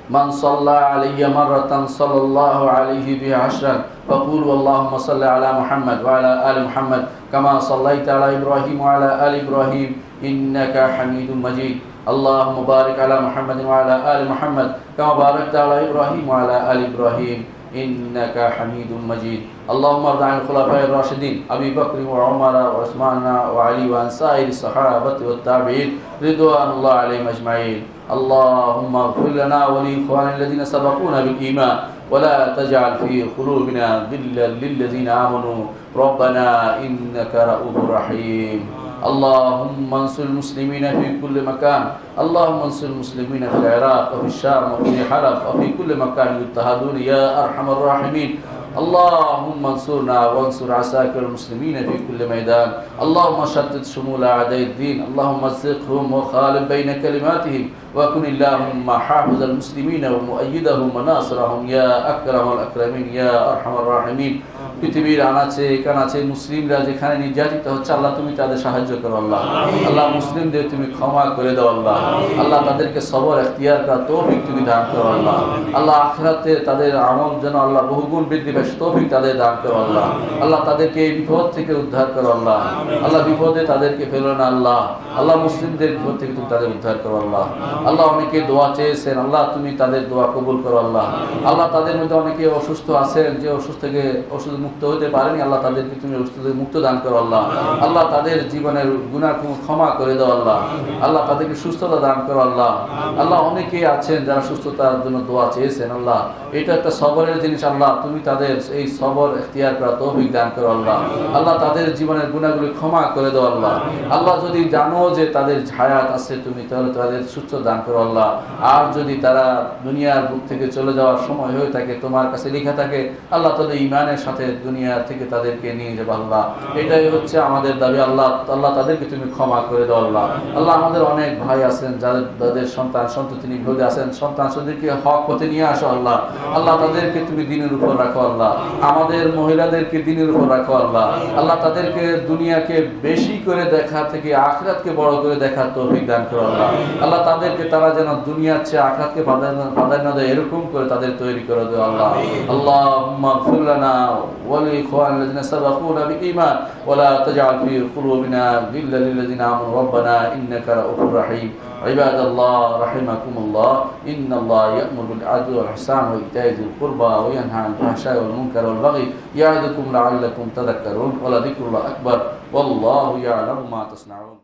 من صلى علي مرة صلى الله عليه بها عشرا فقولوا اللهم صل على محمد وعلى آل محمد كما صليت على إبراهيم وعلى آل إبراهيم إنك حميد مجيد اللهم بارك على محمد وعلى آل محمد كما باركت على إبراهيم وعلى آل إبراهيم إنك حميد مجيد اللهم ارض عن الخلفاء الراشدين أبي بكر وعمر وعثمان وعلي وعن سائر الصحابة والتابعين رضوان الله عليهم أجمعين اللهم اغفر لنا ولإخواننا الذين سبقونا بالإيمان ولا تجعل في قلوبنا ذلا للذين آمنوا. ربنا إنك رؤوف رحيم. اللهم انصر المسلمين في كل مكان. اللهم انصر المسلمين في العراق وفي الشام وفي حلب وفي كل مكان يضطهدون يا أرحم الراحمين. اللهم انصرنا وانصر عساكر المسلمين في كل ميدان. اللهم شتت شمول أعداء الدين. اللهم ازقهم وخالف بين كلماتهم. وكن اللهم حافظ المسلمين ومؤيدهم وناصرهم يا أكرم الأكرمين يا أرحم الراحمين পৃথিবীর আনাচে কানাচে মুসলিমরা যেখানে নির্যাতিত হচ্ছে আল্লাহ তুমি তাদের সাহায্য করো আল্লাহ। আল্লাহ মুসলিমদের তুমি ক্ষমা করে দাও আল্লাহ। আল্লাহ তাদেরকে সবর এখতিয়ার করা তৌফিক তুমি দান করো আল্লাহ। আল্লাহ আখরাতে তাদের আমল যেন আল্লাহ বহুগুণ বৃদ্ধি পায় তৌফিক তাদের দান করো আল্লাহ। আল্লাহ তাদেরকে এই বিপদ থেকে উদ্ধার করো আল্লাহ। আল্লাহ বিপদে তাদেরকে ফেলো না আল্লাহ। আল্লাহ মুসলিমদের বিপদ থেকে তুমি তাদের উদ্ধার করো আল্লাহ। আল্লাহ অনেকে দোয়া চেয়েছেন আল্লাহ তুমি তাদের দোয়া কবুল করো আল্লাহ। আল্লাহ তাদের মধ্যে অনেকে অসুস্থ আছেন যে অসুস্থ থেকে অসুস্থ মুক্ত হতে পারেনি, আল্লাহ তাদেরকে তুমি মুক্ত দান করো, আল্লাহ। আল্লাহ তাদের জীবনের গুণার ক্ষমা করে দাও, আল্লাহ। আল্লাহ তাদেরকে সুস্থতা দান করো, আল্লাহ। আল্লাহ অনেকে আছেন যারা সুস্থতার জন্য দোয়া চেয়েছেন, আল্লাহ। এটা একটা সবরের জিনিস, আল্লাহ। তুমি তাদের এই সবর এখতিয়ার করা তৌফিক দান করো, আল্লাহ। আল্লাহ তাদের জীবনের গুণাগুলি ক্ষমা করে দাও, আল্লাহ। আল্লাহ যদি জানো যে তাদের ছায়াত আছে, তুমি তাহলে তাদের সুস্থ দান করো, আল্লাহ। আর যদি তারা দুনিয়ার বুক থেকে চলে যাওয়ার সময় হয়ে থাকে, তোমার কাছে লেখা থাকে, আল্লাহ তাদের ইমানের সাথে দুনিয়া থেকে তাদেরকে নিয়ে যাব আল্লাহ। এটাই হচ্ছে আমাদের দাবি। আল্লাহ আল্লাহ তাদেরকে তুমি ক্ষমা করে দাও আল্লাহ। আল্লাহ আমাদের অনেক ভাই আছেন, যাদের তাদের সন্তান, সন্ততি নিয়ে আছেন, সন্তান সন্তীকে হক পথে নিয়ে আসো আল্লাহ। আল্লাহ তাদেরকে তুমি দিনের উপর রাখো আল্লাহ। আমাদের মহিলাদেরকে দিনের উপর রাখো আল্লাহ। আল্লাহ তাদেরকে দুনিয়াকে বেশি করে দেখা থেকে আখরাতকে বড় করে দেখা তো দান করো আল্লাহ। আল্লাহ তাদেরকে তারা যেন দুনিয়ার চেয়ে আখরাতকে প্রাধান্য দেয়, এরকম করে তাদের তৈরি করে দেওয়া আল্লাহ। আল্লাহ ولإخواننا الذين سبقونا بالإيمان ولا تجعل في قلوبنا غلا للذين آمنوا. ربنا إنك رؤوف رحيم. عباد الله رحمكم الله. إن الله يأمر بالعدل والإحسان وإيتاء ذي القربى وينهى عن الفحشاء والمنكر والبغي يعظكم لعلكم تذكرون. ولذكر الله أكبر. والله يعلم ما تصنعون.